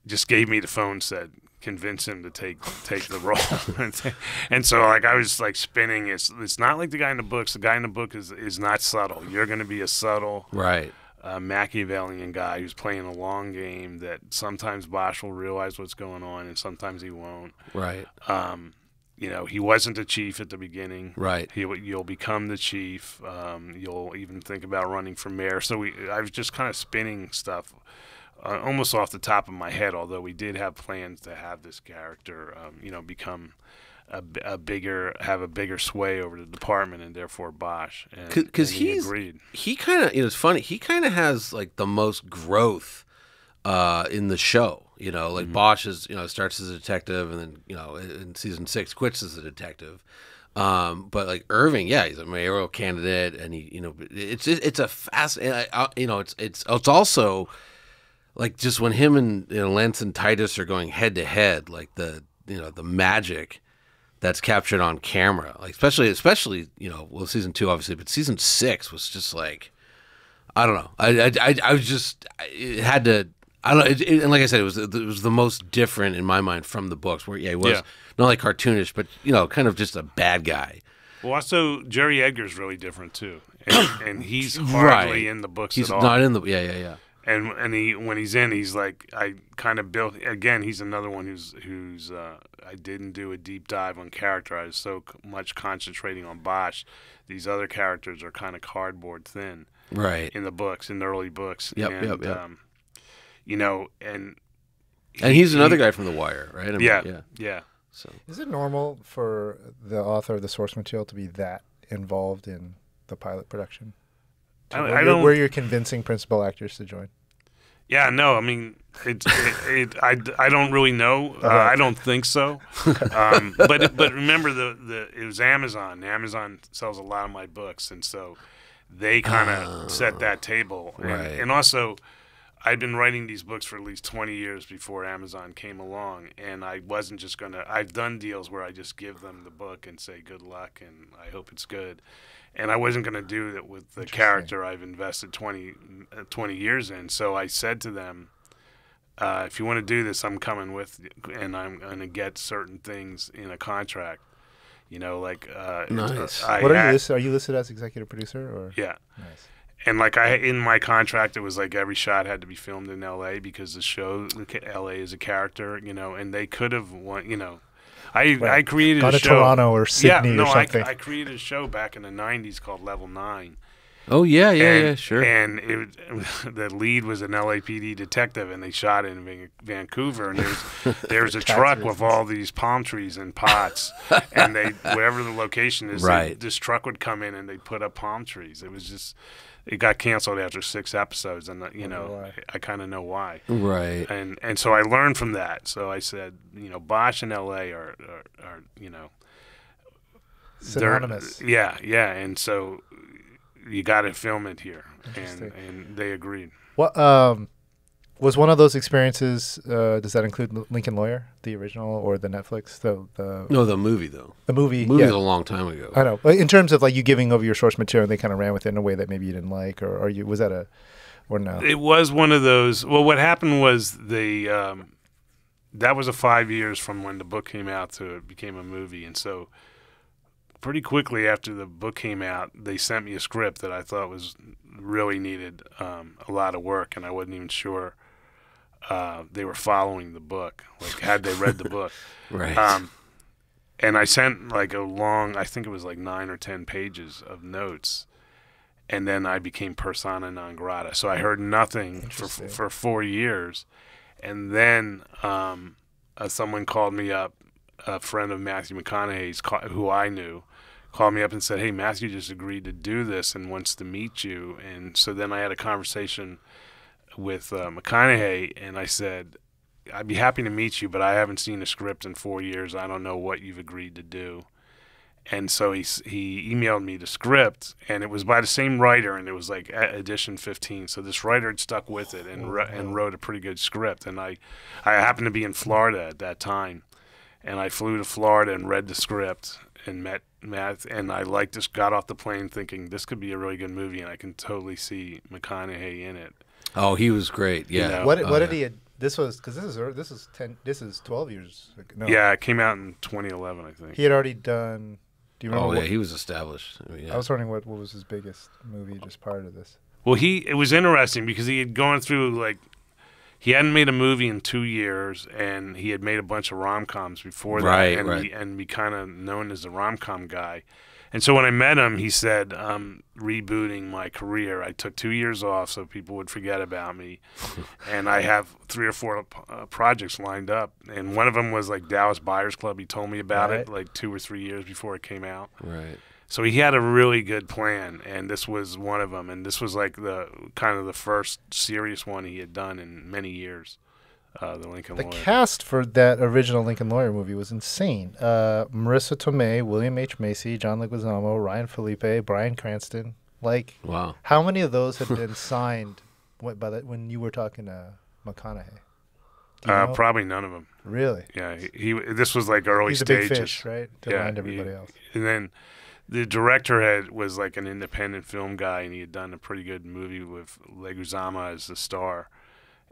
just gave me the phone, said convince him to take take the role, and so like I was like spinning. It's it's not like the guy in the books. The guy in the book is is not subtle. You're going to be a subtle Right. uh, Machiavellian guy who's playing a long game that sometimes Bosch will realize what's going on and sometimes he won't. Right. Um, you know, he wasn't the chief at the beginning. Right. He, you'll become the chief. Um, you'll even think about running for mayor. So we, I was just kind of spinning stuff, uh, almost off the top of my head. Although we did have plans to have this character, um, you know, become a bigger, have a bigger sway over the department, and therefore Bosch. Because he he's agreed. he kind of you know it's funny he kind of has like the most growth uh in the show you know Mm-hmm. like Bosch is you know starts as a detective and then you know in in season six quits as a detective um but like Irving yeah he's a mayoral candidate and he you know it's it's a fast you know it's it's it's also like just when him and you know Lance and Titus are going head to head like the you know the magic that's captured on camera like especially especially you know well season two obviously but season six was just like i don't know i i, I, I was just it had to i don't it, it, and like i said it was it was the most different in my mind from the books where yeah he was Yeah. not like cartoonish but you know kind of just a bad guy Well, also Jerry Edgar's really different too, and, and he's hardly in the books he's at all. not in the yeah yeah yeah and and he when he's in, he's like I kind of built again. He's another one who's who's uh, I didn't do a deep dive on character. I was so c- much concentrating on Bosch. These other characters are kind of cardboard thin right in the books, in the early books. Yep, and, yep, yep. Um, you know, and and he's another he- guy from the wire right I mean, Yeah, yeah yeah. so Is it normal for the author of the source material to be that involved in the pilot production? I- where I you're- don't- Where you're convincing principal actors to join. Yeah, no, I mean, it, it, it, I, I don't really know. Uh, I don't think so. Um, but but remember, the, the it was Amazon. Amazon sells a lot of my books, and so they kind of set that table. And, right. and also, I'd been writing these books for at least 20 years before Amazon came along, and I wasn't just gonna. I've done deals where I just give them the book and say good luck, and I hope it's good. And I wasn't going to do that with the character I've invested 20, uh, 20 years in. So I said to them, uh, if you want to do this, I'm coming with, you, and I'm going to get certain things in a contract. You know, like uh, Nice. I What are you listed? Are you listed as executive producer or? Yeah, Nice. and like I in my contract, it was like every shot had to be filmed in L.A. because the show L.A. is a character, you know, and they could have won, you know. I I created Gone a to show. Toronto or Sydney yeah, no, or something. I, I created a show back in the '90s called Level Nine. oh yeah yeah and, yeah sure And it, the lead was an LAPD detective, and they shot it in Vancouver. And there's there's a Tax truck with all these palm trees and pots, and they wherever the location is, they- this truck would come in and they put up palm trees. It was just it got canceled after six episodes, and uh, you know why. I, I kind of know why. right And and so I learned from that. So I said, you know, Bosch and LA are are, are you know they're- Synonymous. Yeah, yeah, and so you got to film it here, and and they agreed. What um, was one of those experiences? Uh, does that include Lincoln Lawyer, the original, or the Netflix, the the, No, the movie though. the movie? Movie was yeah. a long time ago. I know. In terms of like you giving over your source material, and they kind of ran with it in a way that maybe you didn't like, or, or you was that a or no? It was one of those. Well, what happened was the um, that was a five years from when the book came out to it became a movie, and so pretty quickly after the book came out, they sent me a script that I thought was really needed um, a lot of work, and I wasn't even sure uh, they were following the book. Like, had they read the book? Right. Um, and I sent like a long, I think it was like nine or ten pages of notes, and then I became persona non grata. So I heard nothing for for four years, and then um, uh, someone called me up, a friend of Matthew McConaughey's, who I knew, called me up and said, "Hey, Matthew just agreed to do this and wants to meet you." And so then I had a conversation with uh, McConaughey, and I said, I'd be happy to meet you, but I haven't seen a script in four years. I don't know what you've agreed to do. And so he he emailed me the script, and it was by the same writer, and it was like edition 15. So this writer had stuck with it and wr- and wrote a pretty good script. And I I happened to be in Florida at that time, and I flew to Florida and read the script and met Matt, and I like just got off the plane thinking this could be a really good movie, and I can totally see McConaughey in it. Oh, he was great. Yeah. know, what Oh, did yeah. he? This was because this is er, this is ten. This is twelve years. ago. No. Yeah, it came out in 2011, I think. He had already done. Do you oh, remember? Oh yeah, what, he was established. I mean, yeah. I was wondering what, what was his biggest movie just prior to this. Well, he it was interesting because he had gone through like he hadn't made a movie in two years, and he had made a bunch of rom coms before that, Right, and right. be, and be kind of known as the rom com guy. And so when I met him, he said, "I'm rebooting my career. I took two years off so people would forget about me, and I have three or four uh, projects lined up. And one of them was like Dallas Buyers Club. He told me about Right. it like two or three years before it came out. right. So he had a really good plan, and this was one of them. And this was like the kind of the first serious one he had done in many years. Uh, the Lincoln The Lawyer. cast for that original Lincoln Lawyer movie was insane. Uh, Marisa Tomei, William H Macy, John Leguizamo, Ryan Phillippe, Bryan Cranston. Like, Wow. how many of those had been signed when, by the, when you were talking to McConaughey? Do uh, probably none of them. really? Yeah, he, he this was like early He's a stages. big fish, right? To Yeah, remind everybody he- else. And then the director had was like an independent film guy, and he had done a pretty good movie with Leguizamo as the star.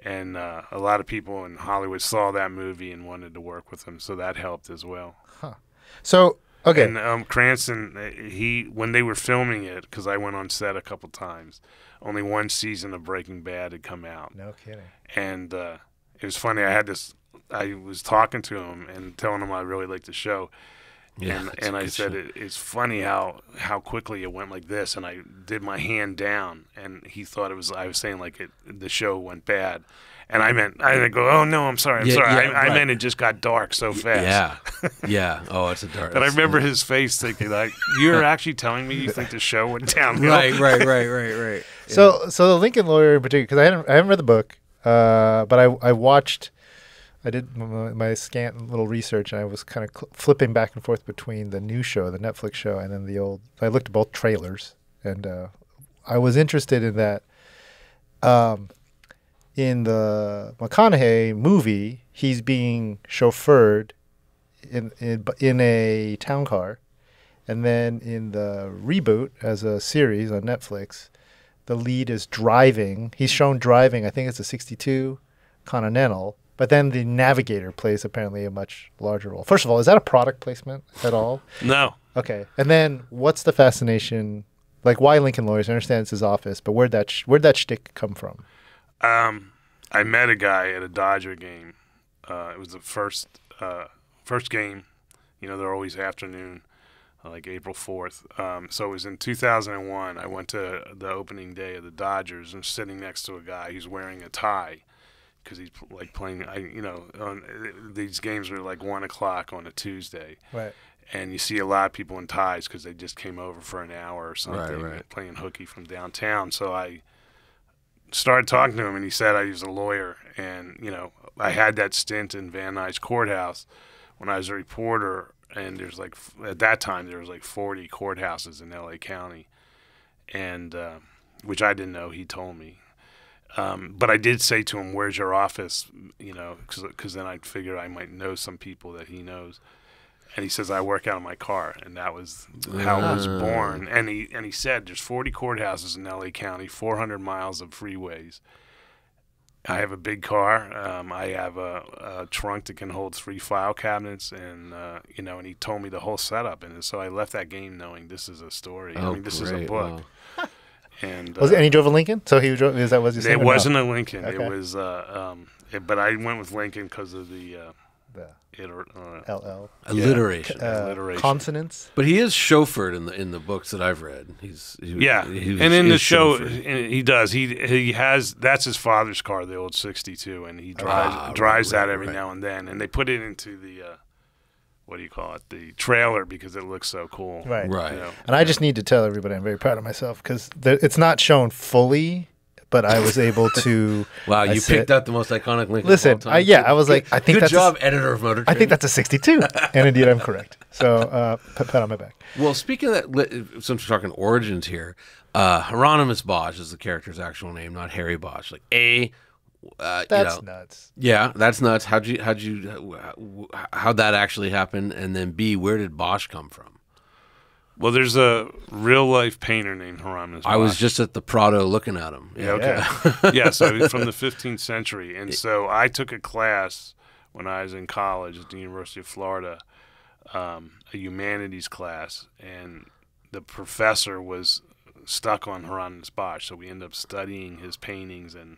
And uh, a lot of people in Hollywood saw that movie and wanted to work with him, so that helped as well. So, okay. And um, Cranston, uh, he when they were filming it, because I went on set a couple times, only one season of Breaking Bad had come out, no kidding. and uh, it was funny. I had this. I was talking to him and telling him I really liked the show, Yeah. and and I said it, it's funny how how quickly it went like this, and I did my hand down, and he thought it was I was saying like it the show went bad. And I meant I didn't go. Oh no, I'm sorry. I'm Yeah, sorry. yeah, I, I meant it just got dark so fast. Yeah. Yeah. Oh, it's a dark. But I remember his face thinking, like, you're actually telling me you think the show went downhill? Right. Right. Right. Right. Right. So, so the Lincoln Lawyer in particular, because I hadn't, I haven't read the book, uh, but I, I watched, I did my, my scant little research, and I was kind of cl- flipping back and forth between the new show, the Netflix show, and then the old. I looked at both trailers, and uh, I was interested in that. Um, in the McConaughey movie, he's being chauffeured in in in a town car, and then in the reboot as a series on Netflix, the lead is driving. He's shown driving. I think it's a '62 Continental, but then the navigator plays apparently a much larger role. First of all, is that a product placement at all? No. Okay, and then what's the fascination? Like, why Lincoln Lawyers? I understand it's his office, but where'd that sh- where'd that shtick come from? Um, I met a guy at a Dodger game. Uh, it was the first uh, first game. You know, they're always afternoon, like April 4th. Um, so it was in 2001. I went to the opening day of the Dodgers and sitting next to a guy who's wearing a tie because he's like playing. I, you know, on, these games are like one o'clock on a Tuesday. Right. and you see a lot of people in ties because they just came over for an hour or something right. playing hooky from downtown. So I started talking to him, and he said I was a lawyer, and you know I had that stint in Van Nuys courthouse when I was a reporter, and there's like at that time there was like 40 courthouses in L.A. County, and uh, which I didn't know. He told me, um, but I did say to him, "Where's your office?" You know, because then I figured I might know some people that he knows. And he says, "I work out of my car," and that was how it was Ah. born. And he and he said, "There's 40 courthouses in L.A. County, 400 miles of freeways. I have a big car. Um, I have a, a trunk that can hold three file cabinets, and uh, you know." And he told me the whole setup, and so I left that game knowing this is a story. I Oh, mean, this is a book. Wow. And Was uh, it, and he drove a Lincoln? So he drove. Is that was his it name or no? wasn't a Lincoln. Okay. It was, uh, um, it, but I went with Lincoln because of the uh, the iter- uh, LL Alliteration. uh, Alliteration. consonants. But he is chauffeured in the in the books that I've read. He's he, yeah. he was- and in the show, he does. He he has that's his father's car, the old '62, and he drives Ah, drives right, that every right. now and then. And they put it into the uh, what do you call it? The trailer because it looks so cool. Right. right. You know? And I just need to tell everybody I'm very proud of myself because it's not shown fully, but I was able to. Wow, you said- picked out the most iconic Lincoln. Listen, of all I, yeah, I was like, I think Good that's. job, A, editor of Motor I think that's a 62, and indeed I'm correct. So uh, pat, pat on my back. Well, speaking of that, since we're talking origins here, uh, Hieronymus Bosch is the character's actual name, not Harry Bosch. Like a, uh, That's you know, nuts. yeah, that's nuts. How'd you, how'd you, how- how'd that actually happen? And then B, where did Bosch come from? Well, there's a real life painter named Hieronymus. I was just at the Prado looking at him. Yeah, okay. yeah, so from the 15th century. And so I took a class when I was in college at the University of Florida, um, a humanities class, and the professor was stuck on Hieronymus Bosch. So we ended up studying his paintings and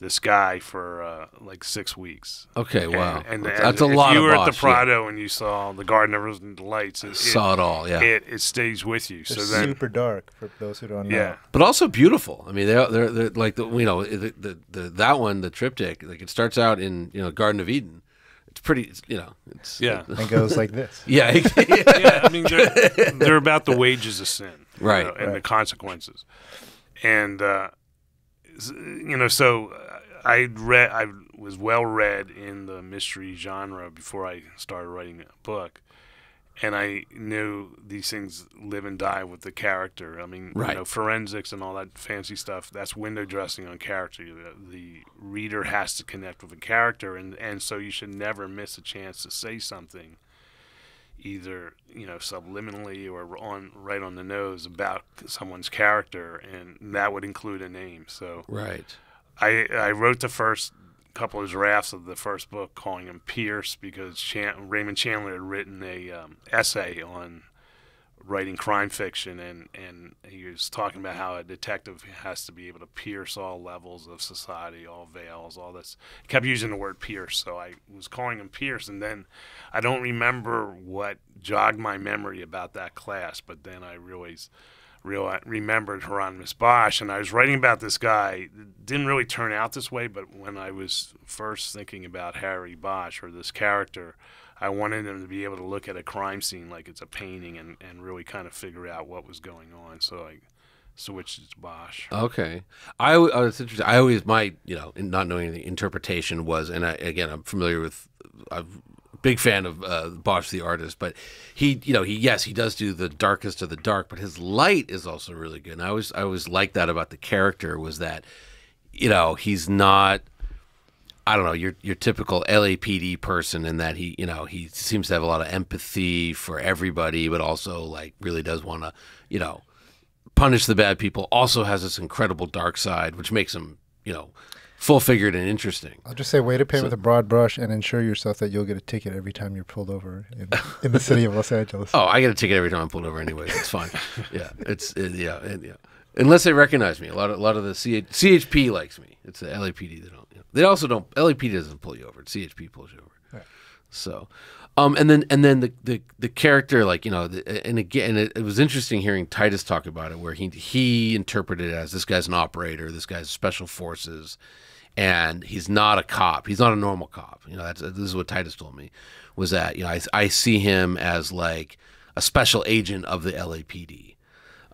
this guy for uh, like six weeks. Okay, wow, And, and that's as- a if lot you of were Bosch. at the Prado and you saw the Garden of Roses and Delights, it, yeah. Saw it all, yeah. it, it stays with you. They're so then, super dark for those who don't know. yeah. but also beautiful. I mean, they're they're, they're like the you know the, the the that one the triptych like it starts out in you know Garden of Eden. It's pretty, it's, you know. It's Yeah. And goes like this. yeah, yeah, I mean, they're, they're about the wages of sin, you Right, know, and the consequences. And uh, you know, so I read, I was well read in the mystery genre before I started writing a book, and I knew these things live and die with the character. I mean, Right. you know, forensics and all that fancy stuff. That's window dressing on character. The, the reader has to connect with a character, and and so you should never miss a chance to say something either you know subliminally or on right on the nose about someone's character and that would include a name so right. I i wrote the first couple of drafts of the first book calling him pierce because Chan- raymond chandler had written a um, essay on writing crime fiction and and he was talking about how a detective has to be able to pierce all levels of society all veils all this. He kept using the word pierce so i was calling him pierce. And then i don't remember what jogged my memory about that class but then i realized real remembered Hieronymus Bosch, and I was writing about this guy. It didn't really turn out this way, but when I was first thinking about Harry Bosch or this character, I wanted him to be able to look at a crime scene like it's a painting and, and really kind of figure out what was going on. So I switched it to Bosch. Okay, I it's interesting. I always my you know not knowing the interpretation was, and I, again I'm familiar with. A big fan of uh, Bosch the artist, but he you know he yes he does do the darkest of the dark, but his light is also really good. And I always I always liked that about the character was that you know he's not. I don't know your your typical LAPD person in that he you know he seems to have a lot of empathy for everybody, but also like really does want to you know punish the bad people. Also has this incredible dark side, which makes him you know full figured and interesting. I'll just say, way to paint with a broad brush and ensure yourself that you'll get a ticket every time you're pulled over in, in the city of Los Angeles. Oh, I get a ticket every time I'm pulled over anyway. It's fine. yeah, it's it, yeah, yeah. Unless they recognize me, a lot of a lot of the CH, CHP likes me. It's the LAPD. They don't. You know, they also don't. LAPD doesn't pull you over. It's CHP pulls you over. Right. So, um, and then and then the the, the character, like you know, the, and again, it, it was interesting hearing Titus talk about it, where he he interpreted it as this guy's an operator, this guy's special forces, and he's not a cop. He's not a normal cop. You know, that's this is what Titus told me, was that you know I I see him as like a special agent of the LAPD.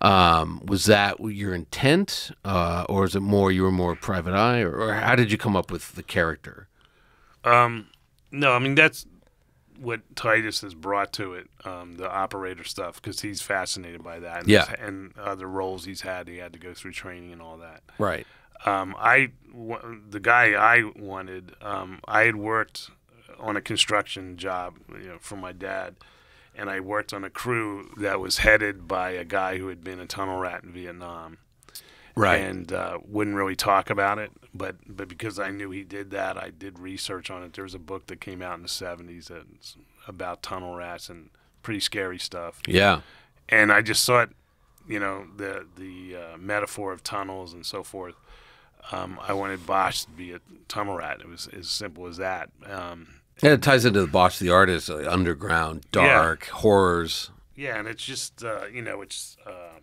Um, was that your intent, uh, or is it more you were more private eye, or, or how did you come up with the character? Um, no, I mean that's what Titus has brought to it, um, the operator stuff, because he's fascinated by that. And Yeah. and other roles he's had, he had to go through training and all that. Right. Um, I, w- the guy I wanted, um, I had worked on a construction job, you know, for my dad, and I worked on a crew that was headed by a guy who had been a tunnel rat in Vietnam Right. and uh, wouldn't really talk about it. But but because I knew he did that, I did research on it. There was a book that came out in the '70s that's about tunnel rats and pretty scary stuff. yeah. And I just thought, you know, the the uh, metaphor of tunnels and so forth. Um, I wanted Bosch to be a tunnel rat. It was as simple as that. Um, And it ties into the Bosch the artist, like underground, dark, horrors. Yeah, and it's just uh, you know it's um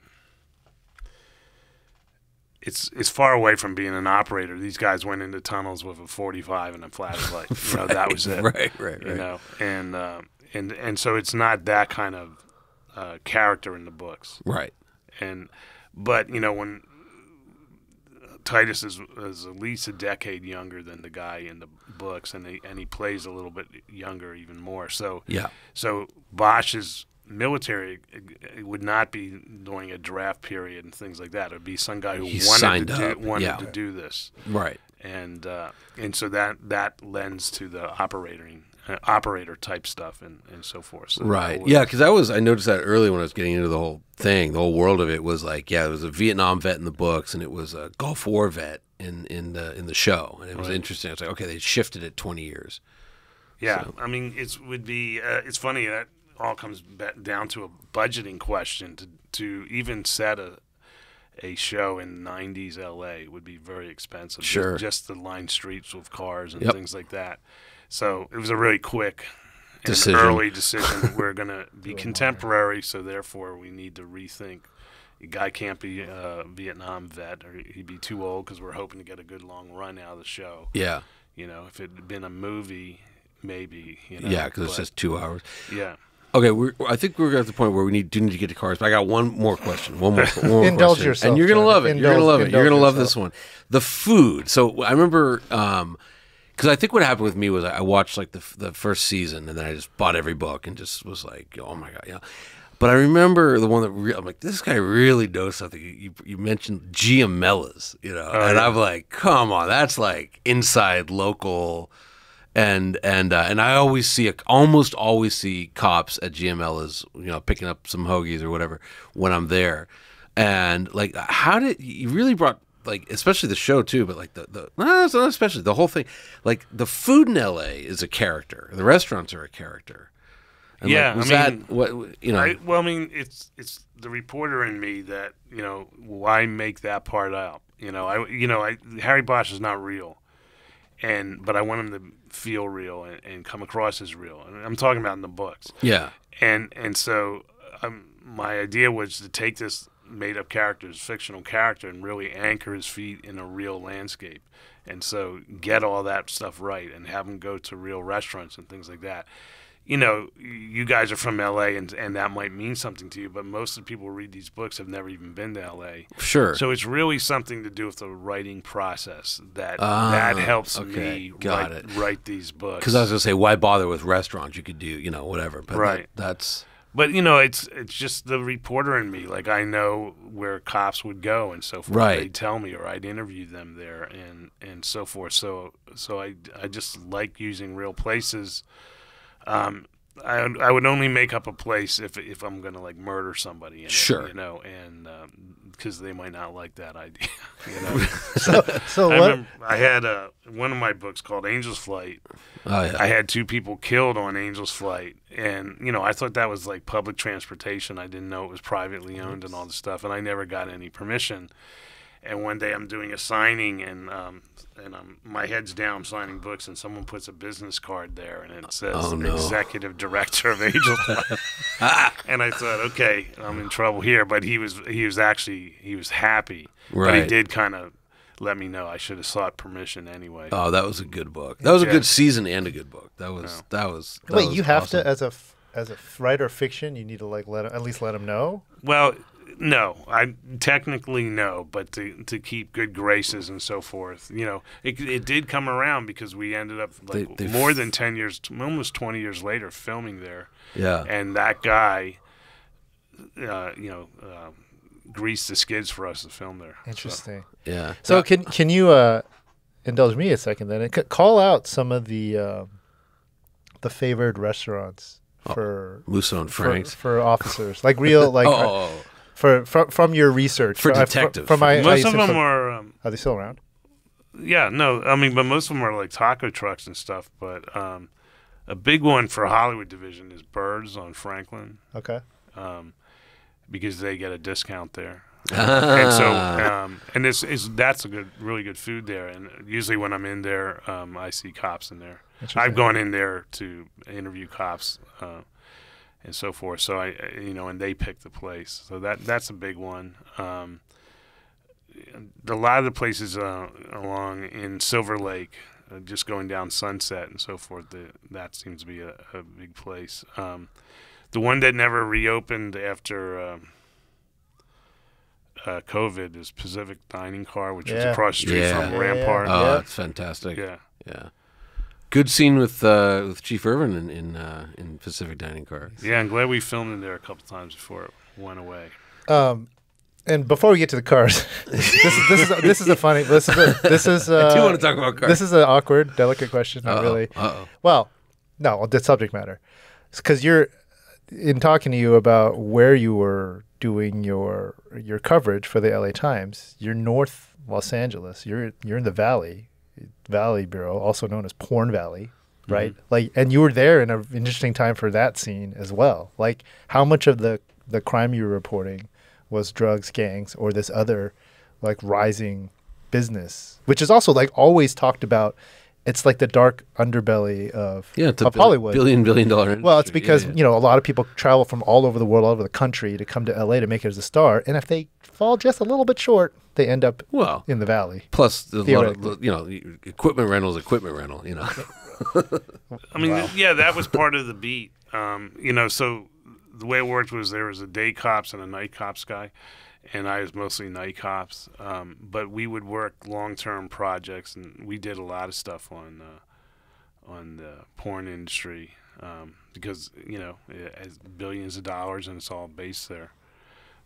it's it's far away from being an operator. These guys went into tunnels with a 45 and a flashlight. You know that was it. Right, right, right. You know, and uh, and and so it's not that kind of uh, character in the books. Right. And but you know when Titus is, is at least a decade younger than the guy in the books, and he and he plays a little bit younger, even more. So Yeah. so Bosch's military would not be during a draft period and things like that. It would be some guy who He wanted to do, up, wanted yeah. to do this, Right. and uh, and so that that lends to the operating uh, operator type stuff and, and so forth. So Right. was- Yeah, because I was I noticed that early when I was getting into the whole thing. The whole world of it was like, yeah, there was a Vietnam vet in the books, and it was a Gulf War vet in in the in the show, and it was Right. interesting. It's like, okay, they shifted it twenty years. Yeah, I mean, it would be. Uh, it's funny that all comes back down to a budgeting question. To to even set a a show in '90s LA would be very expensive. Just- Sure. just, to line streets with cars and Yep. things like that. So it was a really quick. and Decision. early decision. We're going to be contemporary, so therefore we need to rethink. The guy can't be a Vietnam vet, or he'd be too old because we're hoping to get a good long run out of the show. Yeah. You know, if it had been a movie, maybe. You know, Yeah, because it's but- just two hours. yeah. Okay, we're, I think we're at the point where we need do need to get to cars. But I got one more question. One more. One more Indulge question. yourself, and you're gonna John. love it. you're gonna love it. You're gonna love yourself. this one. The food. So I remember, um, because I think what happened with me was I watched like the the first season, and then I just bought every book and just was like, oh my god, yeah. But I remember the one that re- I'm like, this guy really knows something. You, you, you mentioned Giamellas, you know, oh, and yeah. I'm like, come on, that's like inside local and and uh, and I always see a, almost always see cops at GML's, you know, picking up some hoagies or whatever when I'm there, and like, how did you really brought like, especially the show too, but like the the no, not especially the whole thing, like the food in LA is a character, the restaurants are a character. And like, Yeah, was I mean, that what you know? I, well, I mean, it's it's the reporter in me that you know why make that part up? You know, I you know I Harry Bosch is not real, and but I want him to feel real and, and come across as real. And I'm talking about in the books. yeah, and and so um, my idea was to take this made up character, this fictional character, and really anchor his feet in a real landscape, and so get all that stuff right, and have him go to real restaurants and things like that. You know, you guys are from LA, and and that might mean something to you, but most of the people who read these books have never even been to LA. sure. So it's really something to do with the writing process that Ah, that helps okay, me got write, it. write these books. Because I was gonna say, why bother with restaurants? You could do, you know, whatever. But that- Right. that's But you know, it's it's just the reporter in me. Like I know where cops would go and so forth. Right. They'd tell me, or I'd interview them there, and and so forth. So so I I just like using real places. Um, I I would only make up a place if if I'm gonna like murder somebody. It, Sure. you know, and because they might not like that idea. You know. So I what? remember I had uh, one of my books called Angel's Flight. oh yeah. I had two people killed on Angel's Flight, and you know I thought that was like public transportation. I didn't know it was privately owned and all this stuff, and I never got any permission. And one day I'm doing a signing, and um, and I'm my head's down signing books, and someone puts a business card there, and it says Oh, no. executive director of Angel's Flight. and I thought, okay, I'm in trouble here. But he was he was actually he was happy, but he did kind of let me know I should have sought permission anyway. Oh, that was a good book. That was a good season and a good book. That was that was. that Wait, was you have awesome. to as a as a writer of fiction, you need to like let at least let him know. Well, No, I technically no, but to to keep good graces and so forth, you know, it it did come around because we ended up like They- they more than ten years, almost twenty years later, filming there, Yeah. and that guy, uh, you know, uh, greased the skids for us to film there. So- Interesting. yeah. So can can you uh, indulge me a second then and call out some of the um, the favored restaurants for Musso and Frank's. for officers like real like oh, uh, oh, oh. For from from your research For uh, fr- detectives. from my most I of them from- are. Um, are they still around? Yeah, no, I mean, but most of them are like taco trucks and stuff. But um, a big one for Hollywood division is Birds on Franklin Okay. um, because they get a discount there. and so, um, and this is that's a good, really good food there. And usually when I'm in there, um, I see cops in there. I've gone in there to interview cops uh, and so forth. So I, I- you know, and they pick the place. So that that's a big one. Um, a lot of the places uh, along in Silver Lake, uh, just going down Sunset and so forth, the, that seems to be a, a big place. Um, the one that never reopened after um, uh, COVID is Pacific Dining Car, which is across the street Yeah. from Rampart. Oh, Yeah. that's fantastic. yeah. Yeah. Good scene with uh, with Chief Irving in in, uh, in Pacific Dining Car. Yeah, I'm glad we filmed in there a couple times before it went away. Um, and before we get to the cars, this is this is this is a funny this is a, this is uh, I do want to talk about cars. this is an awkward, delicate question. Not really. Uh Well, no, the subject matter, because you're in talking to you about where you were doing your your coverage for the LA Times. You're North Los Angeles. You're you're in the Valley, Valley Bureau, also known as Porn Valley, mhm. right? Like, and you were there in an interesting time for that scene as well. Like, how much of the the crime you were reporting was drugs, gangs, or this other like rising business, which is also like always talked about. It's like the dark underbelly of, Yeah, it's a of bil- Hollywood. billion billion dollar. well, it's because Yeah, yeah. you know a lot of people travel from all over the world, all over the country, to come to LA to make it as a star. And if they fall just a little bit short, they end up well, in the valley. plus there's a lot of you know equipment rental is equipment rental. You know. I mean, Wow. yeah, that was part of the beat. Um, you know, so the way it worked was there was a day cops and a night cops guy, and I was mostly night cops. Um, but we would work long term projects, and we did a lot of stuff on uh, on the porn industry um, because you know it has billions of dollars and it's all based there.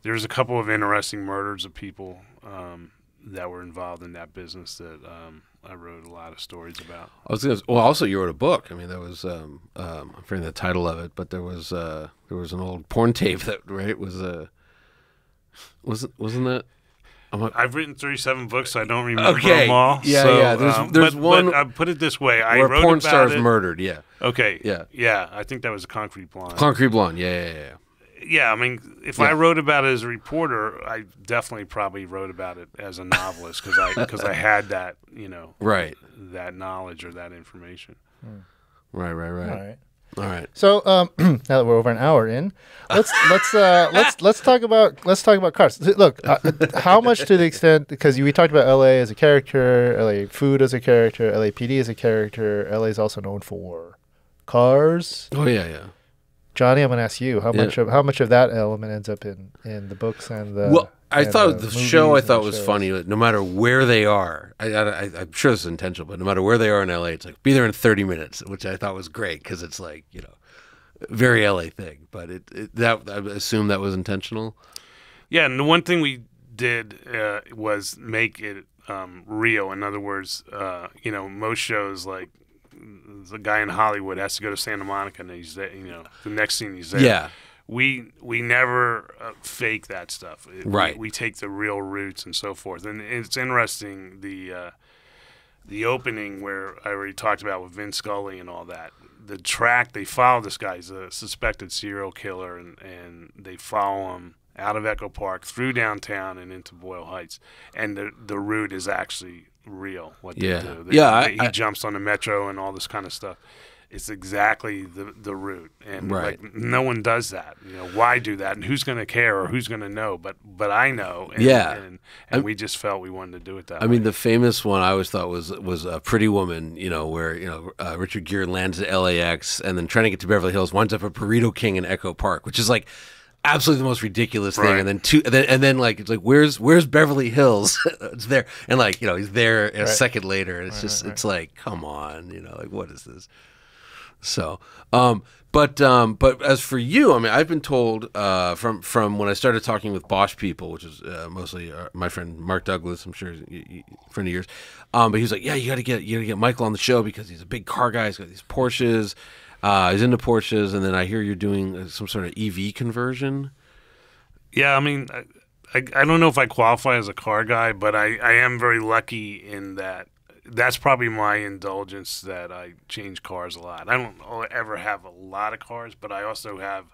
There's a couple of interesting murders of people um, that were involved in that business that um, I wrote a lot of stories about. I was gonna, well, also you wrote a book. I mean, there was um, um, I'm forgetting the title of it, but there was uh, there was an old porn tape that right was uh, wasn't wasn't that? Not, I've written 37 books. I don't remember Okay. them all. Yeah, so, yeah. There's- um, there's but, one But, uh, put it this way: I where wrote porn about stars it. murdered. Yeah, Okay. Yeah. Yeah. I think that was a Concrete Blonde. Concrete Blonde. Yeah, yeah, yeah. Yeah. I mean, if Yeah. I wrote about it as a reporter, I definitely probably wrote about it as a novelist because I because I had that you know Right, that knowledge or that information. right, right, right. All right. All right. So um, now that we're over an hour in, let's let's uh, let's let's talk about let's talk about cars. Look, uh, how much to the extent because we talked about LA as a character, LA food as a character, LAPD as a character. LA is also known for cars. Oh yeah, yeah. Johnny, I'm going to ask you how Yeah. much of how much of that element ends up in in the books and the. well, I thought the movies show I thought was shows? funny. that No matter where they are, I, I, I, I'm sure this is intentional, but no matter where they are in LA, it's like be there in 30 minutes, which I thought was great because it's like you know, very LA thing. But it, it that I assume that was intentional. Yeah, and the one thing we did uh, was make it um, real. In other words, uh, you know, most shows like the guy in Hollywood has to go to Santa Monica and he's there. You know, the next scene he's there. Yeah, we we never uh, fake that stuff. It- we- Right. We, take the real roots and so forth. And it's interesting the uh, the opening where I already talked about with Vince Scully and all that. The track they follow this guy. He's a suspected serial killer, and and they follow him out of Echo Park through downtown and into Boyle Heights. And the the route is actually real. What Yeah. they do. They- Yeah, I- they- he I- jumps on the metro and all this kind of stuff. It's exactly the the route, and Right. like no one does that. You know, why do that, and who's going to care or who's going to know? But but I know. And, Yeah. and, and we just felt we wanted to do it that. I way. mean, the famous one I always thought was was a Pretty Woman. You know, where you know uh, Richard Gere lands at LAX and then trying to get to Beverly Hills winds up a Burrito King in Echo Park, which is like absolutely the most ridiculous thing, Right. and then two, and then, and then like it's like where's where's Beverly Hills? it's there, and like you know he's there a second later, and it's just it's like come on, you know, like what is this? So, um, but um, but as for you, I mean, I've been told uh, from from when I started talking with Bosch people, which is uh, mostly uh, my friend Mark Douglas, I'm sure, he's a friend of yours. Um, but he was like, yeah, you got to get you got to get Michael on the show because he's a big car guy. He's got these Porsches. Uh, he's into Porsches, and then I hear you're doing uh, some sort of EV conversion. Yeah, I mean, I, I, I don't know if I qualify as a car guy, but I, I am very lucky in that that's probably my indulgence that I change cars a lot. I don't ever have a lot of cars, but I also have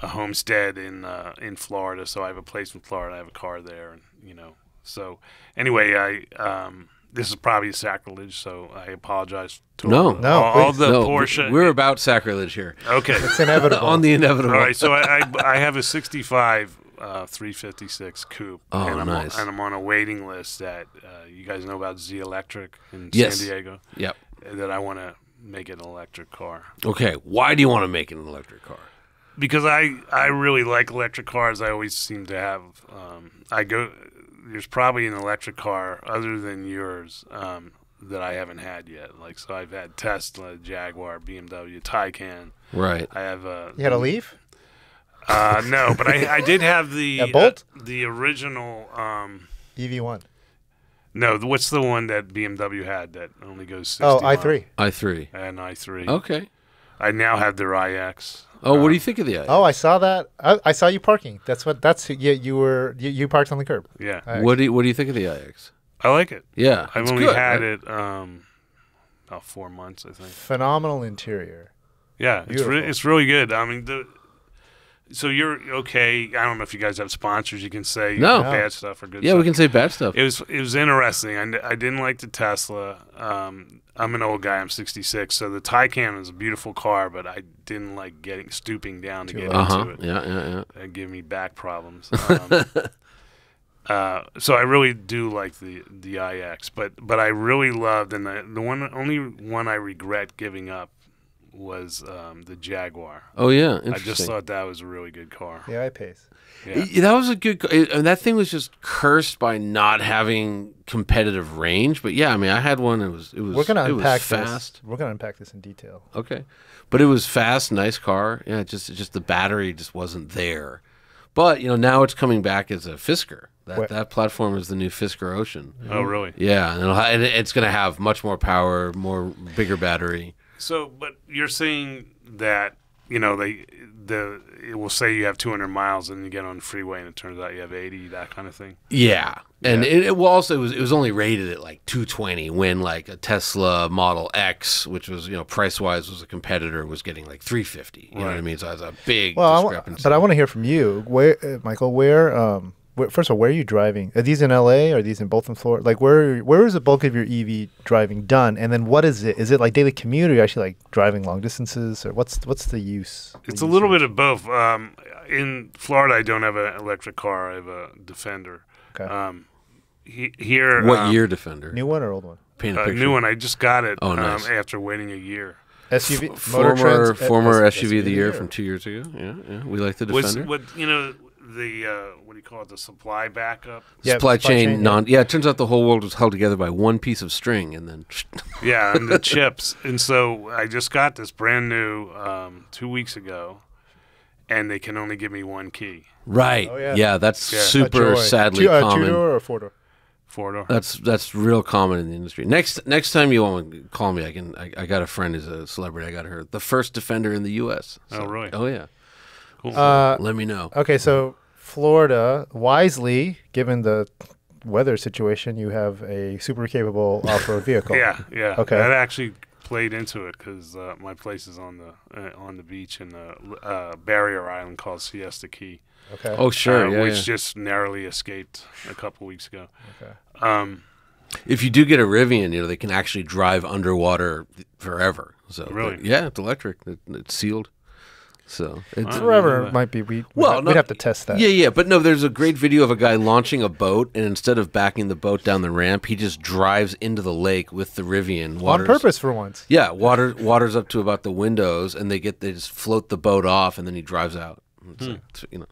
a homestead in uh, in Florida, so I have a place in Florida. I have a car there, and you know. So anyway, I um, this is probably sacrilege, so I apologize to No. all, No, all, all the no, Porsche. we're about sacrilege here okay. It's inevitable. on the inevitable. All right, so I, I, I have a 65 uh, 356 coupe. Oh, and I'm nice. On, and I'm on a waiting list that uh, you guys know about Zelectric in Yes. San Diego. Yep. That I want to make it an electric car Okay. Why do you want to make it an electric car? because I I really like electric cars. I always seem to have. Um, I go. There's probably an electric car other than yours um, that I haven't had yet. Like so, I've had Tesla, Jaguar, BMW, Taycan. Right. I have a. you had a leaf? Uh, no, but I, I did have the A Bolt? uh, the original. Um, EV1. no, th- what's the one that BMW had that only goes 60 Oh, i3. I three. and i3. Okay. I now have their iX. Oh, what do you think of the? IX? Oh, I saw that. I, I saw you parking. That's what. That's yeah. You were you, you parked on the curb. Yeah, I- What do you, What do you think of the iX? I like it. Yeah, I've it's only good, had right? it um, about four months, I think. Phenomenal interior. Yeah, it's re- it's really good. I mean, the so you're okay. I don't know if you guys have sponsors. You can say No. bad stuff or good. Stuff. Yeah, stuff. we can say bad stuff. It was it was interesting. I, I didn't like the Tesla. Um, I'm an old guy. I'm 66. So the Taycan is a beautiful car, but I didn't like getting stooping down to get. Uh huh. into it. Yeah, yeah, yeah. and give me back problems. Um, uh, so I really do like the the iX, but but I really loved and the the one only one I regret giving up was um, the Jaguar. Oh yeah, I just thought that was a really good car. The I pace. Yeah. Y- that was a good. co- it- And that thing was just cursed by not having competitive range. But yeah, I mean, I had one. It was. It was. We're gonna it was unpack fast. this. We're gonna unpack this in detail. Okay, but it was fast, nice car. Yeah, just just the battery just wasn't there. But you know now it's coming back as a Fisker. That What- that platform is the new Fisker Ocean. Oh, really? Yeah, and, it'll ha- and it's going to have much more power, more bigger battery. So, but you're saying that you know they the it will say you have 200 miles and you get on the freeway and it turns out you have 80, that kind of thing. Yeah, and Yeah. it, it well also it was it was only rated at like 220 when like a Tesla Model X, which was you know price wise was a competitor, was getting like 350. You know what I mean? So it's a big Well, I wa- discrepancy. but I want to hear from you. Where, uh, Michael? Where? Um, where, first of all, where are you driving? Are these in LA? Are these in both in Florida? Like, where? Where is the bulk of your EV driving done? And then what is it? Is it like daily commute? Or are you actually like driving long distances? Or what's what's the use? It's a little bit of both. Um, in Florida, I don't have an electric car. I have a Defender. Okay. Um, he, here, what um, year Defender? new one or old one? Paint a A new one. I just got it. Oh, nice. um, after waiting a year. SUV, F- Motor former Trends, uh, former S- SUV of the year year. from two years ago. Yeah, yeah. We like the Was Defender. what you know the uh, what do you call it? The supply backup. Yeah, supply, chain, yeah. non. Yeah, it turns out the whole world was held together by one piece of string, and then Yeah, and the chips. And so I just got this brand new um, two weeks ago, and they can only give me one key. right. Oh, yeah. yeah. that's Yeah. Super sadly two, uh, common. Two door or four door? Four door. That's that's real common in the industry. Next next time you want to call me, I can. I, I got a friend who's a celebrity. I got her the first defender in the U.S. Oh, really? Oh yeah. Cool. Uh, Let me know. okay, so Florida, wisely, given the weather situation, you have a super capable off-road vehicle. yeah, yeah. Okay. That actually played into it because uh, my place is on the uh, on the beach in a uh, barrier island called Siesta Key. Okay. Oh sure, uh, yeah, which yeah. just narrowly escaped a couple weeks ago. Okay. Um, If you do get a Rivian, you know they can actually drive underwater forever. So Really? yeah, it's electric. It, it's sealed. So it's, Wow. Forever Yeah. might be. We, Well, we'd, no- have to test that. Yeah, yeah, but no, there's a great video of a guy launching a boat, and instead of backing the boat down the ramp, he just drives into the lake with the Rivian. On Waters, purpose for once. Yeah, water water's up to about the windows, and they get they just float the boat off, and then he drives out. It's like, it's, you know,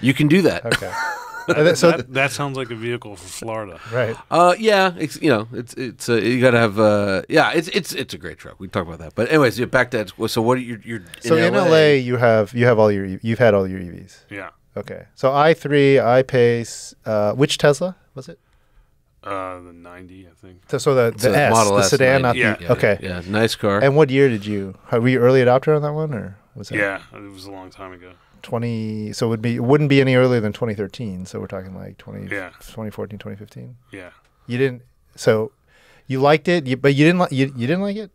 you can do that. Okay. And then- so That, that sounds like a vehicle for Florida. right. Uh, yeah, it's you know, it's it's uh, you gotta have uh, yeah, it's it's it's a great truck. We can talk about that, but anyways, yeah, back to so what are you you're So in LA, you have you have all your E- you've had all your EVs. Yeah. Okay. So i three, i Pace, uh, which Tesla was it? Uh, the 90, I think. So, so the the S, Model the S, sedan, 90. not Yeah. the yeah, okay. yeah, nice car. And what year did you? Were you early adopter on that one, or was that Yeah, it was a long time ago. Twenty? So it would be it wouldn't be any earlier than twenty thirteen. So we're talking like 20, Yeah. 2014, 2015. Yeah. You didn't. So you liked it, you, but you didn't. Li- you you didn't like it.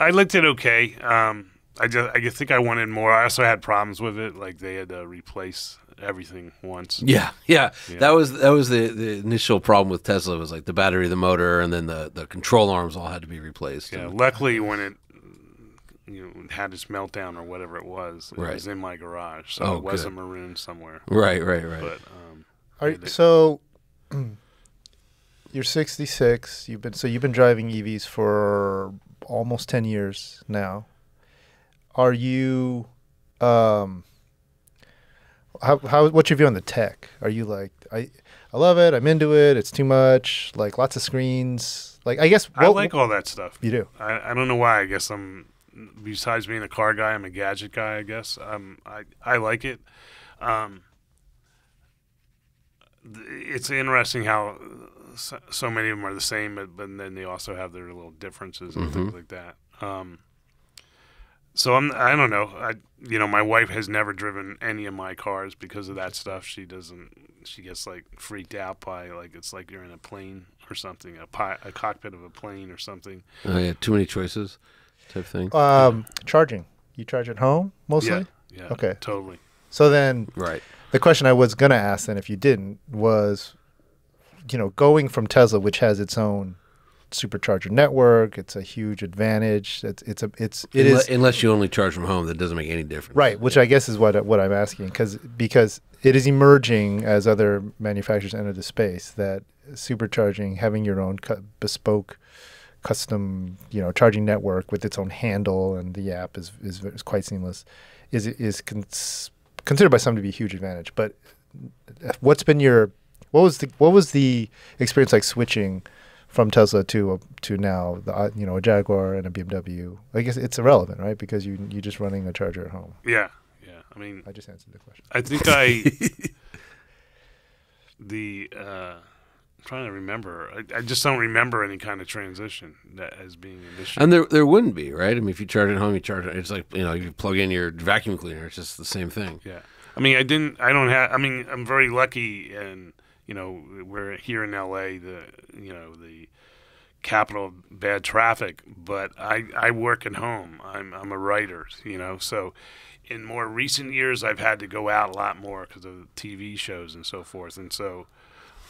I liked it okay. Um, I just I think I wanted more. I also had problems with it, like they had to replace everything once. yeah, yeah, Yeah. that was that was the, the initial problem with Tesla was like the battery, the motor, and then the, the control arms all had to be replaced. Yeah. And- Luckily, when it you know had its meltdown or whatever it was, it Right. was in my garage, so Oh, it wasn't good. marooned somewhere. right, right, right. But um, Are, Yeah, so you're 66. You've been so you've been driving EVs for almost 10 years now. Are you um how how what's your view on the tech? Are you like I I love it. I'm into it. It's too much. Like lots of screens. Like I guess I what- like all that stuff. you do. I, I don't know why. I guess I'm besides being a car guy, I'm a gadget guy. I guess um, I I like it. Um, it's interesting how so, many of them are the same, but, but then they also have their little differences and things like that. Um, so I'm I don't know. I you know my wife has never driven any of my cars because of that stuff. She doesn't. She gets like freaked out by like it's like you're in a plane or something, a, pi- a cockpit of a plane or something. Oh, yeah, too many choices, type thing. Um charging. You charge at home mostly? Yeah. Yeah. Okay. Totally. So then right. the question I was going to ask then if you didn't was you know going from Tesla which has its own supercharger network it's a huge advantage it's it's a it's it Unle- is unless you only charge from home, that doesn't make any difference. right which I guess is what what I'm asking cuz because it is emerging as other manufacturers enter the space that supercharging having your own cu- bespoke custom you know charging network with its own handle and the app is is, is quite seamless is is cons- considered by some to be a huge advantage but what's been your what was the what was the experience like switching from Tesla to a, to now the uh, you know a Jaguar and a BMW I guess it's irrelevant right because you you're just running a charger at home Yeah. Yeah. I mean, I just answered the question I think I the uh, trying to remember. I, I just don't remember any kind of transition that as being an issue. And there there wouldn't be, right? I mean, if you charge at home, you charge it. It's like you know, you plug in your vacuum cleaner. It's just the same thing. Yeah. I mean, I didn't. I don't have. I mean, I'm very lucky, and you know, we're here in L.A. The you know the capital of bad traffic, but I I work at home. I'm I'm a writer, you know, so. In more recent years, I've had to go out a lot more because of TV shows and so forth, and so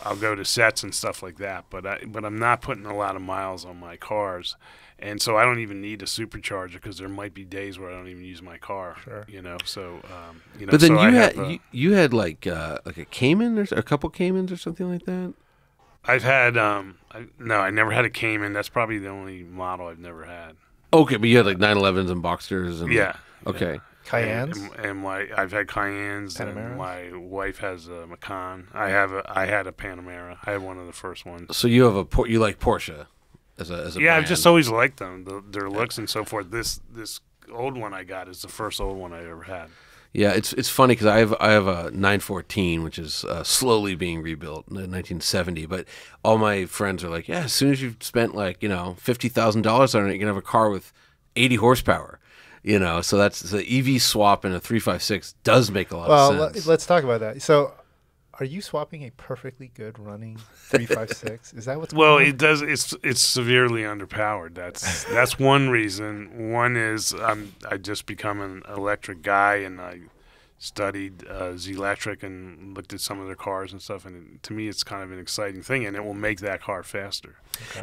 I'll go to sets and stuff like that. But I but I'm not putting a lot of miles on my cars, and so I don't even need a supercharger because there might be days where I don't even use my car. Sure. You know, so um, you know. But then so I you had have, uh, you, you had like uh, like a Cayman or a couple Caymans or something like that. I've had um, I, no, I never had a Cayman. That's probably the only model I've never had. Okay, but you had like 911s and Boxsters and Yeah. Okay. Cayennes And, and my I've had Cayennes, Panameras? and my wife has a Macan. I have a I had a Panamera. I had one of the first ones. So you have a Por- you like Porsche as a as a Yeah, I've just always liked them, the, their looks and so forth. This this old one I got is the first old one I ever had. Yeah, it's it's funny because I have I have a 914 which is uh, slowly being rebuilt in 1970. But all my friends are like, yeah, as soon as you've spent like you know fifty thousand dollars on it, you can have a car with 80 horsepower. You know, so that's the EV swap in a 356 does make a lot well of let, sense. let's talk about that so are you swapping a perfectly good running 356 is that what's Well, going on? it does. It's it's severely underpowered. That's that's one reason. One is I'm I just become an electric guy, and I studied uh, Zelectric and looked at some of their cars and stuff. And it, to me, it's kind of an exciting thing, and it will make that car faster.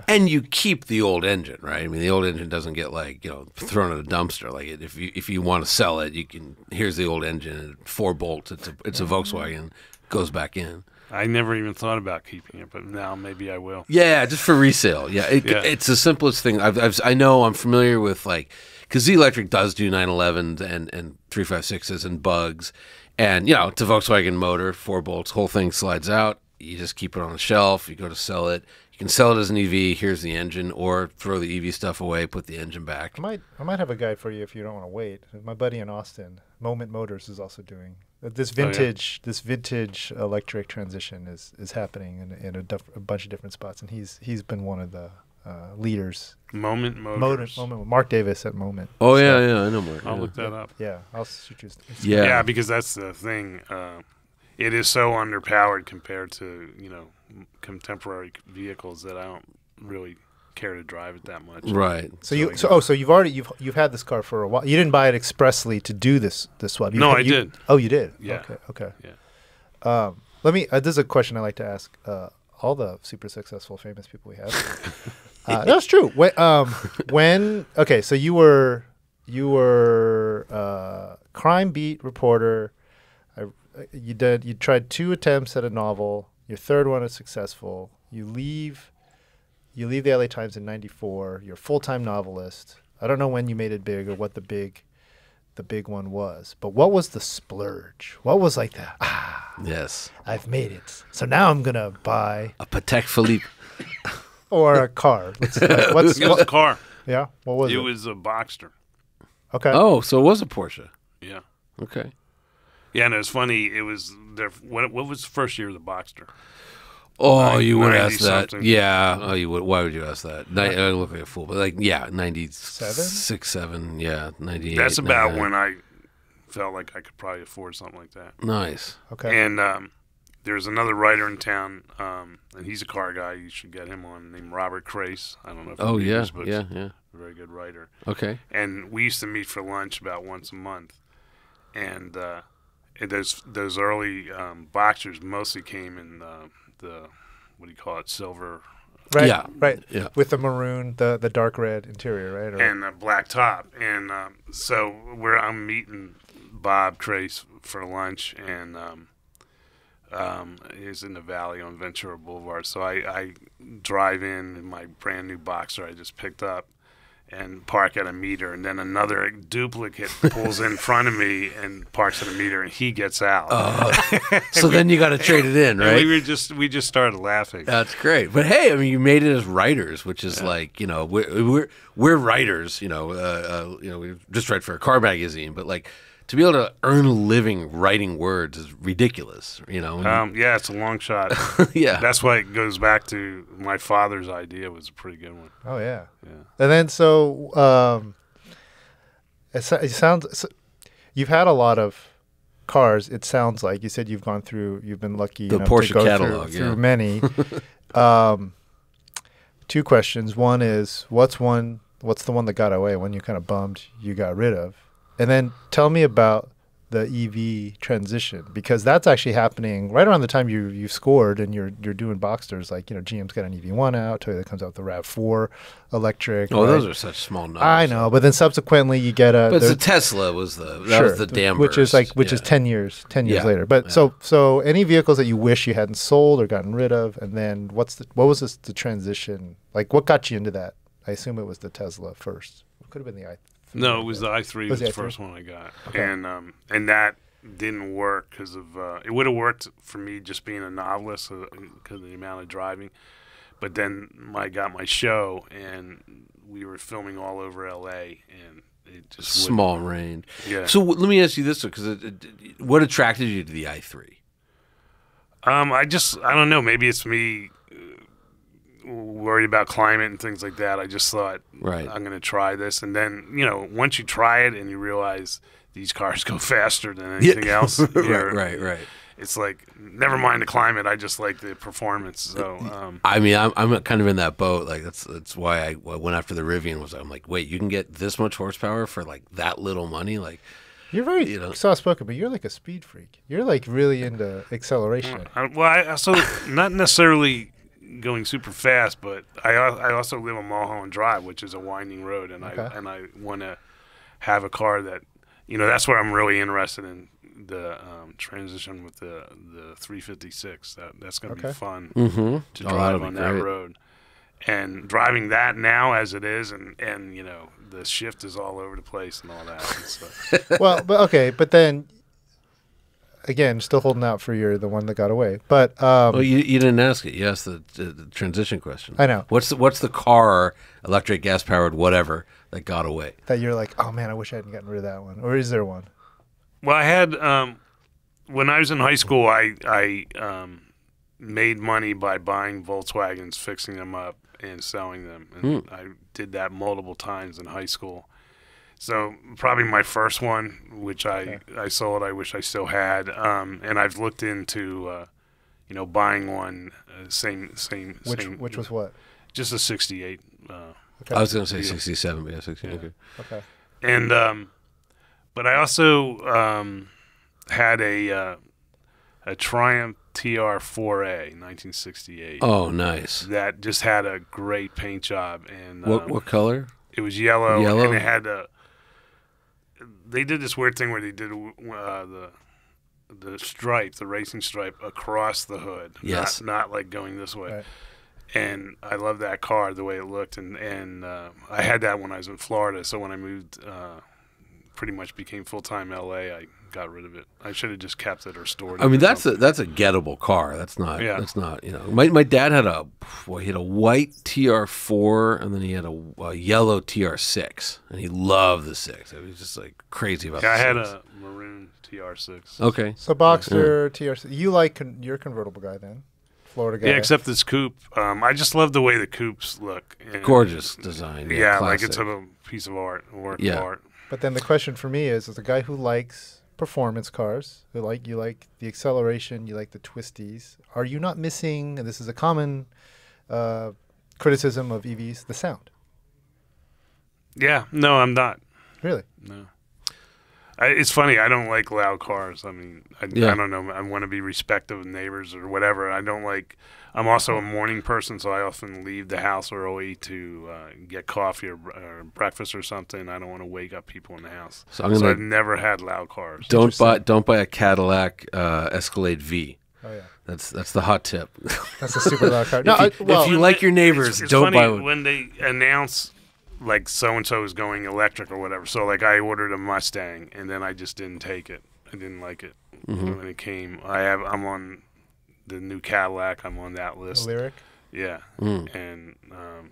And you keep the old engine, right? I mean, the old engine doesn't get like you know thrown in a dumpster. Like if you if you want to sell it, you can. Here's the old engine, four bolts. It's a it's a Volkswagen goes back in. I never even thought about keeping it, but now maybe I will. Yeah, just for resale. Yeah, it, Yeah. it's the simplest thing. I've, I've I know I'm familiar with like because Zelectric does do 911s and and 356s and bugs, and you know it's a Volkswagen motor, four bolts, whole thing slides out. You just keep it on the shelf. You go to sell it. You can sell it as an EV. Here's the engine, or throw the EV stuff away, put the engine back. I might I might have a guide for you if you don't want to wait. My buddy in Austin, Moment Motors, is also doing uh, this Oh, yeah. vintage. This vintage electric transition is is happening in, in a, a bunch of different spots, and he's he's been one of the uh, leaders. Moment Moment, Motors. Moment, Mark Davis at Moment. Oh So, yeah, yeah, I know Mark. I'll yeah. look that up. yeah. I'll shoot you. Yeah. Yeah, because that's the thing. Uh, it is so underpowered compared to you know contemporary vehicles that I don't really care to drive it that much. Right. So you so oh so you've already you've you've had this car for a while. You didn't buy it expressly to do this this swap. You, No, I you- did. Oh, you did. Yeah. Okay. Okay. Yeah. Um, let me. Uh, this is a question I like to ask uh, all the super successful famous people we have. uh, that's true. When, um, when okay, so you were you were uh, crime beat reporter. I, you did. You tried two attempts at a novel. Your third one is successful. You leave. You leave the LA Times in '94. You're a full-time novelist. I don't know when you made it big or what the big, the big one was. But what was the splurge? What was like the ah? Yes. I've made it. So now I'm gonna buy A Patek Philippe. or a car. Let's, like, what's It was a car. yeah? What was it it? was a Boxster. okay. Oh, so it was a Porsche. Yeah. Okay. Yeah, and it was funny. It was their what, what was the first year of the Boxster? Oh, Nine- you would 90 ask that. something. Yeah. Oh, you would. Why would you ask that? Ni- I look like a fool, but like, yeah, ninety-seven, Seven? seven, yeah, ninety-eight. That's about 99. when I felt like I could probably afford something like that. Nice. Okay. And um, there's another writer in town, um, and he's a car guy. You should get him on, named Robert Crais. I don't know if you Oh read yeah, his books. yeah, yeah. A very good writer. Okay. And we used to meet for lunch about once a month. And uh, those those early um, Boxsters mostly came in uh, the what do you call it, silver right. yeah. Right. Yeah. With the maroon, the the dark red interior, right? Or, and a black top. And um, so where I'm meeting Bob Crais for lunch, and um, um, he's in the valley on Ventura Boulevard. So I, I drive in in my brand new Boxster I just picked up. And park at a meter, and then another duplicate pulls in front of me and parks at a meter, and he gets out. So then you got to trade it in, right? we were just we just started laughing. That's great. But hey, I mean, you made it as writers, which is like you know we're we're, we're writers. You know, uh, uh, you know, we just write for a car magazine, but like to be able to earn a living writing words is ridiculous. You know, Um, yeah, it's a long shot. yeah. That's why it goes back to my father's idea was a pretty good one. oh yeah. Yeah. And then so um, it, it sounds. So you've had a lot of cars. It sounds like you said you've gone through. You've been lucky The enough Porsche to go catalog, through, yeah. through many. um, two questions. One is what's one. What's the one that got away? One you kind of bummed you got rid of, and then tell me about the EV transition because that's actually happening right around the time you you scored and you're you're doing Boxsters like you know GM's got an EV1 out, Toyota comes out with the Rav4 electric. oh, right? those are such small numbers. I know, but then subsequently you get a But the- Tesla was the that sure, was the damn which is like which is ten years, ten years Yeah, later. But yeah. so so any vehicles that you wish you hadn't sold or gotten rid of, and then what's the what was this, the transition like? What got you into that? I assume it was the Tesla first. It could have been the i. No, it was the i three. Was Was the the first one I got, Okay. and um, and that didn't work because of uh, it would have worked for me just being a novelist because of the amount of driving. But then I got my show, and we were filming all over L.A. and it just wouldn't- small range. Yeah. So w- let me ask you this, because it, it, what attracted you to the i3? Um, I just I don't know. Maybe it's me uh, worried about climate and things like that. I just thought Right. I'm going to try this, and then you know once you try it and you realize these cars go faster than anything else, right, right, right. It's like never mind the climate. I just like the performance. So um, I mean, I'm, I'm kind of in that boat. Like that's that's why I went after the Rivian. Was I'm like, wait, you can get this much horsepower for like that little money? Like, You're very You know. soft spoken, but you're like a speed freak. You're like really into acceleration. I, well, I also not necessarily going super fast, but I I also live on Mulholland Drive, which is a winding road, and Okay. I and I want to have a car that you know that's where I'm really interested in the um, transition with the the 356. That that's going to Okay. be fun Mm-hmm. to Oh, drive that'll on that great. road. And driving that now as it is, and and you know the shift is all over the place and all that. It's like, well, but okay, but then again, still holding out for your the one that got away. But um, Well, you, you didn't ask it. You asked the, the, the transition question. I know. What's the, what's the car, electric, gas powered, whatever, that got away? that you're like, oh man, I wish I hadn't gotten rid of that one. Or is there one? well, I had um, when I was in high school, I I um, made money by buying Volkswagens, fixing them up, and selling them. And I did that multiple times in high school. So probably my first one, which I, I sold, I wish I still had. Um, and I've looked into, uh, you know, buying one, uh, same same Which same, which was what? just a '68. Uh, Okay. I was going to say 67, but yeah, 60. Yeah. Okay. okay. and um, but I also um, had a uh, a Triumph TR4A 1968 Oh, nice. that just had a great paint job and What um, what color? it was yellow, Yellow? and it had a. They did this weird thing where they did uh, the the stripe, the racing stripe across the hood. Yes. not, not like going this way. Right. And I love that car, the way it looked, and and uh, I had that when I was in Florida. So when I moved, uh, pretty much became full time LA. I got rid of it. I should have just kept it or stored it. I mean, or that's a that's a gettable car. That's not. Yeah. That's not. You know, my my dad had a well, he had a white TR4 and then he had a, a yellow TR6 and he loved the six. He was just like crazy about. Yeah, I the had a maroon TR6. Okay. So Boxster TRC. You like con- you're a convertible guy then, Florida guy. Yeah, except this coupe. Um, I just love the way the coupes look. And- Gorgeous design. Yeah, Yeah, like it's a piece of art, work Yeah. of art. But then the question for me is, as a guy who likes performance cars, who like you like the acceleration, you like the twisties, are you not missing? And this is a common uh, criticism of EVs: the sound. Yeah, no, I'm not. Really? No. I, it's funny. I don't like loud cars. I mean, I, Yeah. I don't know. I want to be respectful of neighbors or whatever. I don't like. I'm also a morning person, so I often leave the house early to uh, get coffee or, or breakfast or something. I don't want to wake up people in the house. So I'm So gonna I've never had loud cars. don't buy don't buy a Cadillac uh, Escalade V. Oh yeah, That's that's the hot tip. that's a super loud car. No, if, you, I, well, if you like your neighbors, it's, it's don't funny buy one. when they announce like so and so is going electric or whatever. So like I ordered a Mustang and then I just didn't take it. I didn't like it Mm-hmm. when it came. I have I'm on the new Cadillac. I'm on that list. Lyriq. Yeah, Mm. and um,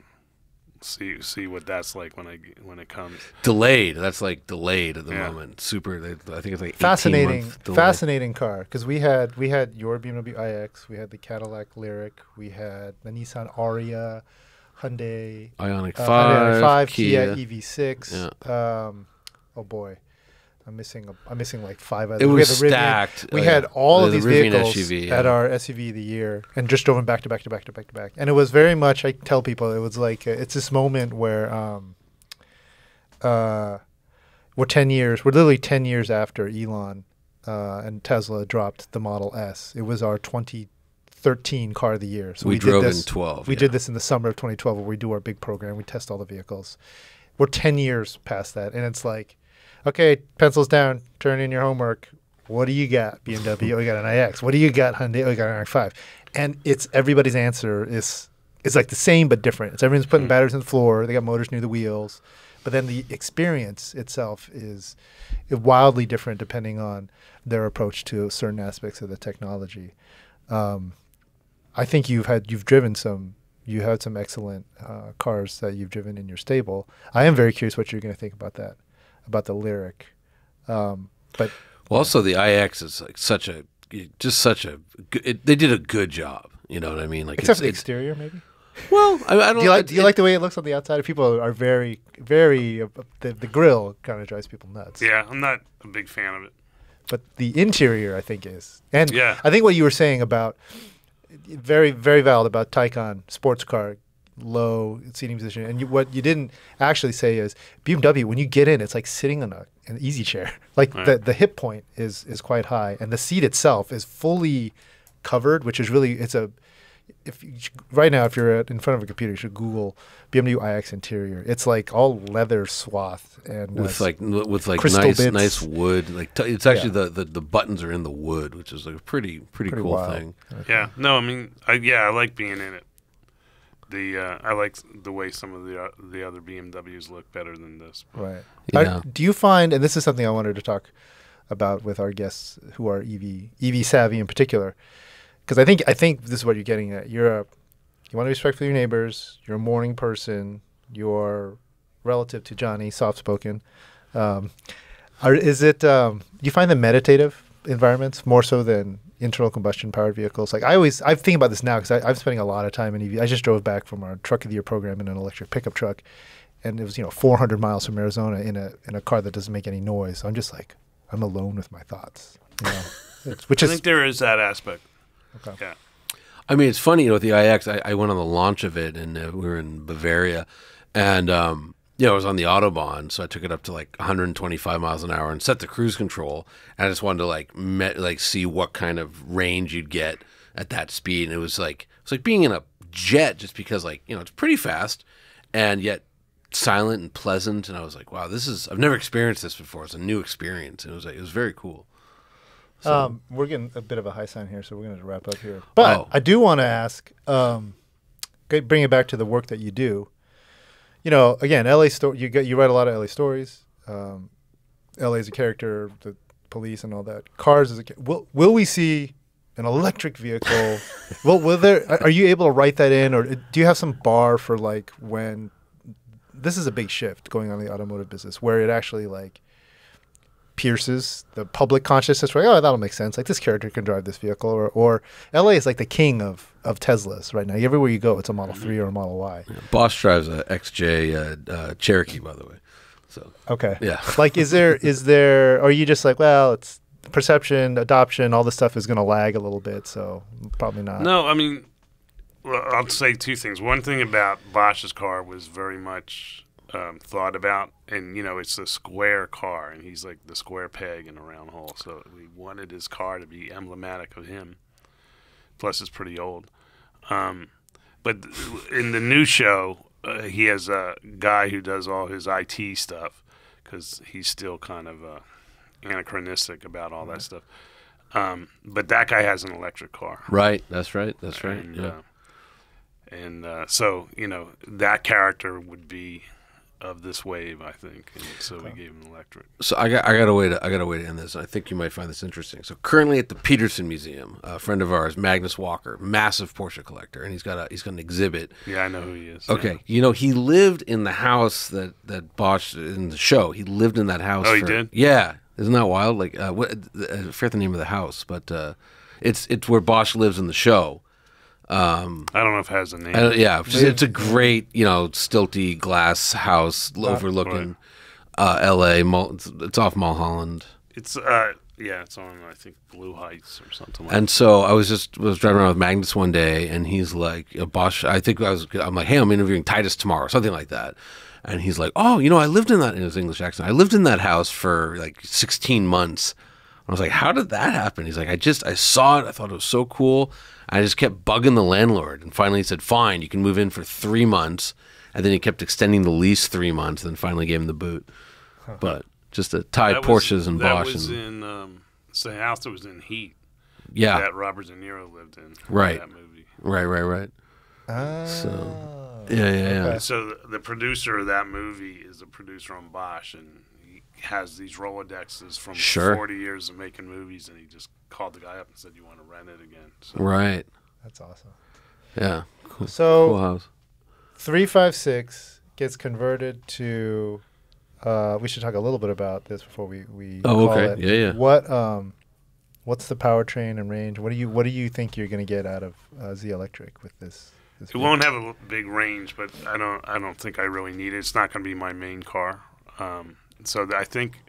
see see what that's like when I when it comes. Delayed. That's like delayed at the Yeah. moment. Super. I think it's like Fascinating, fascinating car because we had we had your BMW iX, we had the Cadillac Lyriq, we had the Nissan Ariya, Hyundai Ioniq uh, five, Hyundai 5 Kia. Kia, EV6. Um, oh boy, I'm missing a, I'm missing like five Other. It we was had the Rivian- stacked. We Oh, had yeah. all The- of the these vehicles SUV, at our SUV of the year, and just drove them back to back to back to back to back. And it was very much. I tell people it was like uh, it's this moment where um, uh, we're ten years. We're literally ten years after Elon uh, and Tesla dropped the Model S. It was our 2013 car of the year. So we, we, drove did in this, 12. We yeah. did this in the summer of 2012 where we do our big program. We test all the vehicles. We're 10 years past that. And it's like, okay, pencils down, turn in your homework. What do you got, BMW? oh, you got an iX. What do you got, Hyundai? Oh, you got an i5. And it's everybody's answer is is like the same but different. It's everyone's putting batteries on the floor. They got motors near the wheels. But then the experience itself is wildly different depending on their approach to certain aspects of the technology. Um, I think you've had you've driven some you had some excellent uh, cars that you've driven in your stable. I am very curious what you're going to think about that, about the Lyriq. Um, but Well, also the iX is like such a just such a it, they did a good job. You know what I mean? Like except it's, for the it's- exterior, maybe. well, I, I don't. Do you like it- do you like the way it looks on the outside? People are very very uh, the the grill kind of drives people nuts. Yeah, I'm not a big fan of it. But the interior, I think, is. And Yeah. I think what you were saying about very very valid about Taycan sports car low seating position. And you, what you didn't actually say is BMW when you get in it's like sitting on a, an easy chair. Like the, the hip point is is quite high. And the seat itself is fully covered which is really it's a if you, right now, if you're at, in front of a computer, you should Google BMW iX interior. It's like all leather swath and uh, with like with like nice bits. nice wood. Like t- it's actually Yeah. the, the the buttons are in the wood, which is like a pretty pretty, pretty cool wild. thing. Yeah. No, I mean, I, yeah, I like being in it. The uh, I like the way some of the uh, the other BMWs look better than this. Right. Yeah. Are- do you find, and this is something I wanted to talk about with our guests who are EV EV savvy in particular, because I think I think this is what you're getting at. You're a you want to be respectful of your neighbors. You're a morning person. You're relative to Johnny, soft spoken. Um, are, is it? Um, do you find the meditative environments more so than internal combustion powered vehicles? Like I always, I think about this now because I'm spending a lot of time in EV. I just drove back from our truck of the year program in an electric pickup truck, and it was you know 400 miles from Arizona in a in a car that doesn't make any noise. I'm just like I'm alone with my thoughts, you know, which I is think there is that aspect. Okay. Yeah. I mean, it's funny, you know, with the iX, I, I went on the launch of it, and uh, we were in Bavaria, and um, you know, I was on the autobahn, so I took it up to like 125 miles an hour and set the cruise control, and I just wanted to like met, like see what kind of range you'd get at that speed, and it was like it's like being in a jet, just because like you know it's pretty fast, and yet silent and pleasant, and I was like, wow, this is I've never experienced this before. It's a new experience, and it was like it was very cool. Um, we're getting a bit of a high sign here, so we're going to wrap up here. But Oh. I do want to ask, um, bring it back to the work that you do. You know, again, LA story. You get you write a lot of LA stories. Um, LA is a character, the police and all that. Cars is a. Will will we see an electric vehicle? will will there? are- Are you able to write that in, or do you have some bar for like when? This is a big shift going on in the automotive business, where it actually like pierces the public consciousness. Right? Oh, that'll make sense. Like this character can drive this vehicle, or or LA is like the king of of Teslas right now. Everywhere you go, it's a Model Three or a Model Y. Bosch drives a XJ uh, uh, Cherokee, by the way. So Okay. yeah. like, is there is there? Or are you just like, well, it's perception, adoption, all this stuff is going to lag a little bit, so probably not. No, I mean, well, I'll say two things. One thing about Bosch's car was very much um, thought about, and you know, it's a square car, and he's like the square peg in a round hole. So we wanted his car to be emblematic of him. Plus, it's pretty old. Um, but in the new show, uh, he has a guy who does all his IT stuff because he's still kind of uh, anachronistic about all that stuff. Um, but that guy has an electric car. Right. That's right. That's right. And, yeah. uh, and uh, so you know that character would be of this wave, I think. And so we gave him electric. so I got I got a way to I got a way to end this. I think you might find this interesting. So currently at the Petersen Museum, a friend of ours, Magnus Walker, massive Porsche collector, and he's got a he's got an exhibit. Yeah, I know who he is. Okay, you know he lived in the house that that Bosch in the show. He lived in that house. Oh, he did? Yeah, isn't that wild? Like, uh, what? I forget the name of the house, but uh, it's it's where Bosch lives in the show. Um, I don't know if it has a name. I don't- yeah, it's, it's a great, you know, stilty glass house overlooking uh, L.A. It's, it's off Mulholland, It's uh, yeah, it's on I think Blue Heights or something like. That. And so I was just was driving around with Magnus one day, and he's like, uh, "Bosch." I think I was. I'm like, "Hey, I'm interviewing Titus tomorrow," something like that. And he's like, "Oh, you know, I lived in that in his English accent. I lived in that house for like 16 months." I was like, "How did that happen?" He's like, "I just I saw it. I thought it was so cool. I just kept bugging the landlord, and finally he said, "Fine, you can move in for three months." And then he kept extending the lease three months, and then finally gave him the boot. But just to tie That was- Porsches and that Bosch, was and in um, it's the house that was in Heat yeah, that Robert De Niro lived in. Right. That movie. right, right, right. Ah. So- Yeah, yeah, yeah. Okay. So the, the producer of that movie is a producer on Bosch, and he has these Rolodexes from Sure. 40 years of making movies, and he just called the guy up and said, "You want to rent it again?" So Right. That's awesome. Yeah. Cool, So cool house. three five six gets converted to. Uh, we should talk a little bit about this before we we. Oh, call okay. it. Yeah, yeah. What um, what's the powertrain and range? What do you what do you think you're going to get out of uh, Zelectric with this? this it won't have a big range, but I don't I don't think I really need it. It's not going to be my main car. Um, so I think,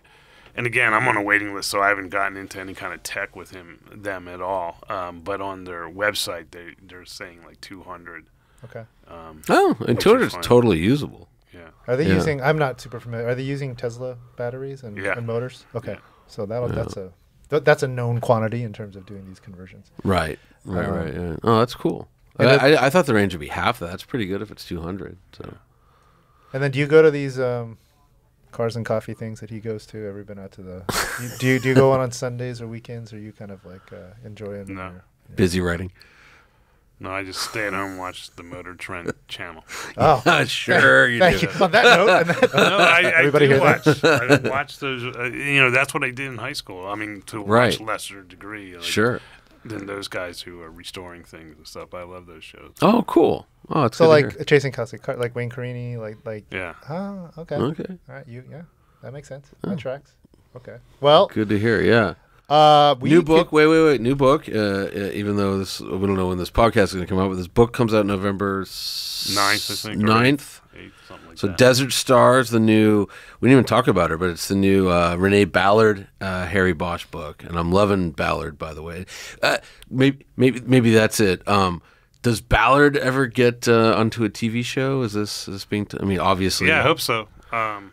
and again, I'm on a waiting list, so I haven't gotten into any kind of tech with him them at all. Um, but on their website, they they're saying like 200. Okay. Um, Oh, and 200 is is totally usable. yeah. Are they Yeah. using? I'm not super familiar. Are they using Tesla batteries and, Yeah. and motors? Okay. Yeah. So that'll Yeah. that's a th- that's a known quantity in terms of doing these conversions. Right. Right. Um, right. Yeah. Oh, that's cool. I, I, I thought the range would be half that. That's pretty good if it's 200. So And then do you go to these um, cars and coffee things that he goes to? Ever been out to the? you, do you do you go on on Sundays or weekends, or you kind of like uh, enjoy it? No. or- busy writing. No, I just stay at home and watch the Motor Trend channel. Oh, sure you thank do. you. On that note, and that- No, I, I Everybody do hear that? watch. I watch those. Uh, you know, that's what I did in high school. I mean, to a Right. much lesser degree. Like, Sure than those guys who are restoring things and stuff. I love those shows. Oh, cool. Oh, it's so like Chasing Kelsey, like Wayne Carini, like like yeah. Oh, okay. Okay. All right. You yeah. That makes sense. Oh. That tracks. Okay. Well. Good to hear. Yeah. Uh, new book. Wait, wait, wait. New book. Uh, uh, even though this, we don't know when this podcast is going to come out, but this book comes out November 9th, I think, 9th something like so that. So Desert Stars, the new we didn't even talk about her, but it's the new uh, Renee Ballard, uh, Harry Bosch book, and I'm loving Ballard by the way. Uh, maybe maybe maybe that's it. Um, does Ballard ever get uh, onto a TV show? Is this is this being? T- I mean, obviously. Yeah, I hope so. Um,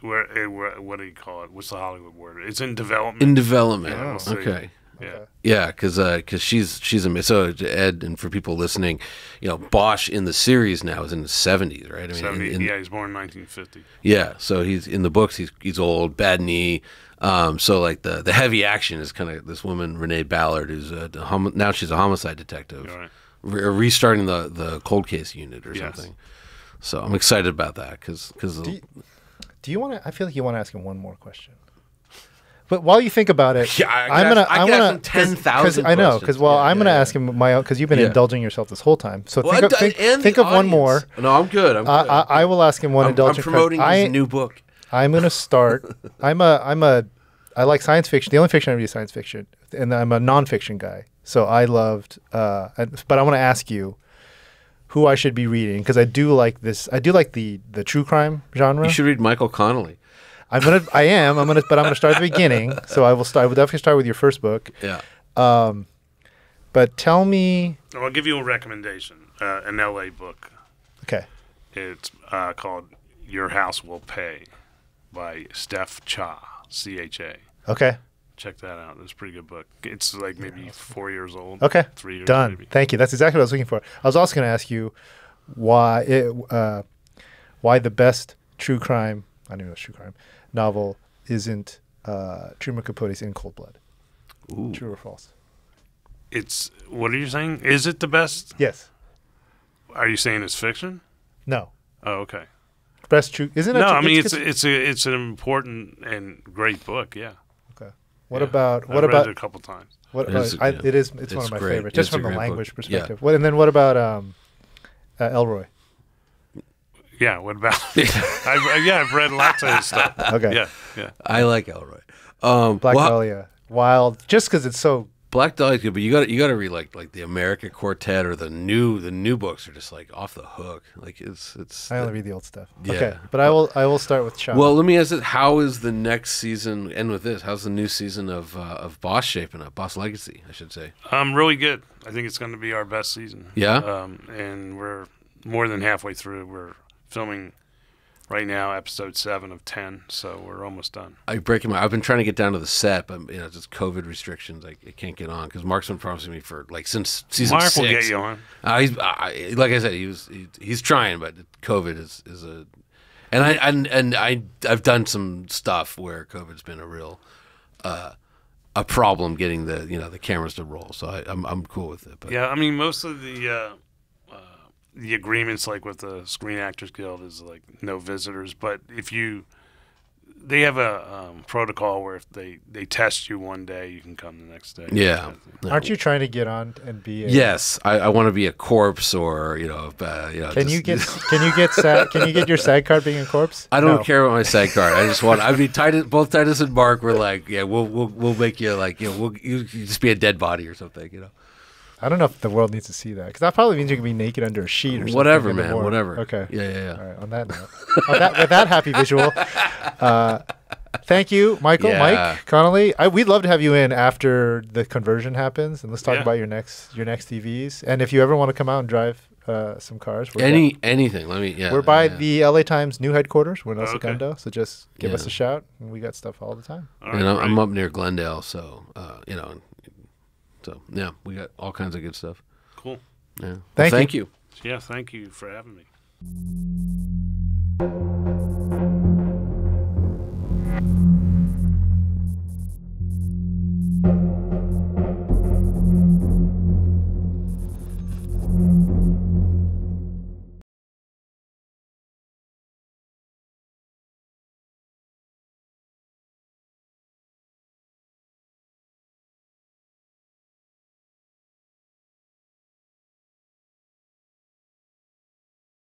where, eh, where, what do you call it? What's the Hollywood word? It's in development. In development. Yeah, we'll okay okay. yeah. Yeah, because because she's she's a so Ed and for people listening, you know Bosch in the series now is in his seventies, right? I mean, 70, in- yeah, he's born in 1950. yeah. So he's in the books. He's he's old, bad knee. Um, so like the the heavy action is kind of this woman Renee Ballard, who's a, the homi- now she's a homicide detective, right. Re- restarting the the cold case unit or Yes. something. So I'm excited about that because because Do you, do you want to? I feel like you want to ask him one more question. But while you think about it, Yeah, I I'm gonna. ask- I I'm could gonna 10,000 I know because well, Yeah, I'm gonna yeah, ask him my own because you've been Yeah. indulging yourself this whole time. So Well, think, of, think, think of one more. No, I'm good. I'm I, good. I, I will ask him one I'm, I'm indulgent. que- promoting I, his new book. I'm gonna start. I'm a. I'm a. I like science fiction. The only fiction I read is science fiction, and I'm a nonfiction guy. So I loved. Uh, but I want to ask you who I should be reading because I do like this. I do like the the true crime genre. You should read Michael Connelly. I'm gonna. I am. I'm gonna. But I'm gonna start at the beginning. So I will start. I will definitely start with your first book. Yeah. Um, but tell me. Well, I'll give you a recommendation. Uh, an LA book. Okay. It's uh, called Your House Will Pay by Steph Cha, C H A. Okay. Check that out. It's a pretty good book. It's like maybe four years old. Okay. Three years. Done. Maybe. Thank you. That's exactly what I was looking for. I was also going to ask you why it, uh, why the best true crime I don't know it's true crime novel isn't uh, Truman Capote's In Cold Blood. Ooh. True or false? It's what are you saying? Is it the best? Yes. Are you saying it's fiction? No. Oh, okay. Best true isn't it? No, true- I mean it's it's a it's an important and great book. Yeah. okay. What Yeah. about I've what read about it a couple times. what? It is, I, yeah. It is. It's, It's one of my great. favorites, just It's from the great book. language Yeah. perspective. What, and then what about um, uh, Ellroy? Yeah. What about? I've, yeah, I've read lots of his stuff. Okay. Yeah. Yeah. I like Ellroy. Um, Black well, Dahlia, Wild, just because it's so. Black Dahlia's good, but you got you got to read like like the America Quartet or the new the new books are just like off the hook. Like it's it's. I only read the old stuff. Yeah. Okay, but I will. I will start with Sean. well, let me ask this: How is the next season? End with this. How's the new season of uh, of Bosch shaping up? Bosch Legacy, I should say. Um, really good. I think it's going to be our best season. Yeah? Um, and we're more than halfway through. We're filming right now episode seven of ten, so we're almost done. I break my. I've been trying to get down to the set, but you know, just COVID restrictions. I, I can't get on because Mark's been promising me for like since season Mark six. will get you on. Uh, he's like I said, he was he, he's trying, but COVID is is a, and I and and I I've done some stuff where COVID's been a real, uh, a problem getting the you know the cameras to roll. So I, I'm I'm cool with it. But Yeah, I mean most of the uh, the agreements, like with the Screen Actors Guild, is like no visitors. But if you, they have a um, protocol where if they they test you one day, you can come the next day. yeah. aren't you trying to get on and be? A, Yes, I, I want to be a corpse or you know, uh, you know. Can just- you get? Can you get? SAG, can you get your SAG card being a corpse? I don't No. care about my SAG card. I just want. I mean, Titus, both Titus and Mark were like, "Yeah, we'll we'll we'll make you like, you know, we'll you, you just be a dead body or something, you know." I don't know if the world needs to see that because that probably means you can be naked under a sheet or something. Whatever, man. morning. Whatever. Okay. Yeah, yeah, yeah. All right. On that note, on that, with that happy visual, uh, thank you, Michael, Yeah. Mike Connelly. I, we'd love to have you in after the conversion happens, and let's talk Yeah. about your next your next TVs. And if you ever want to come out and drive uh, some cars, we're Any anything. Let me. Yeah. We're by yeah. the LA Times new headquarters. We're in El Okay. Segundo, so just give us a shout, and we got stuff all the time. All and right, I'm, I'm up near Glendale, so uh, you know, so yeah, we got all kinds of good stuff. Cool. Yeah. Well, Thank you. thank you. Yeah, thank you for having me.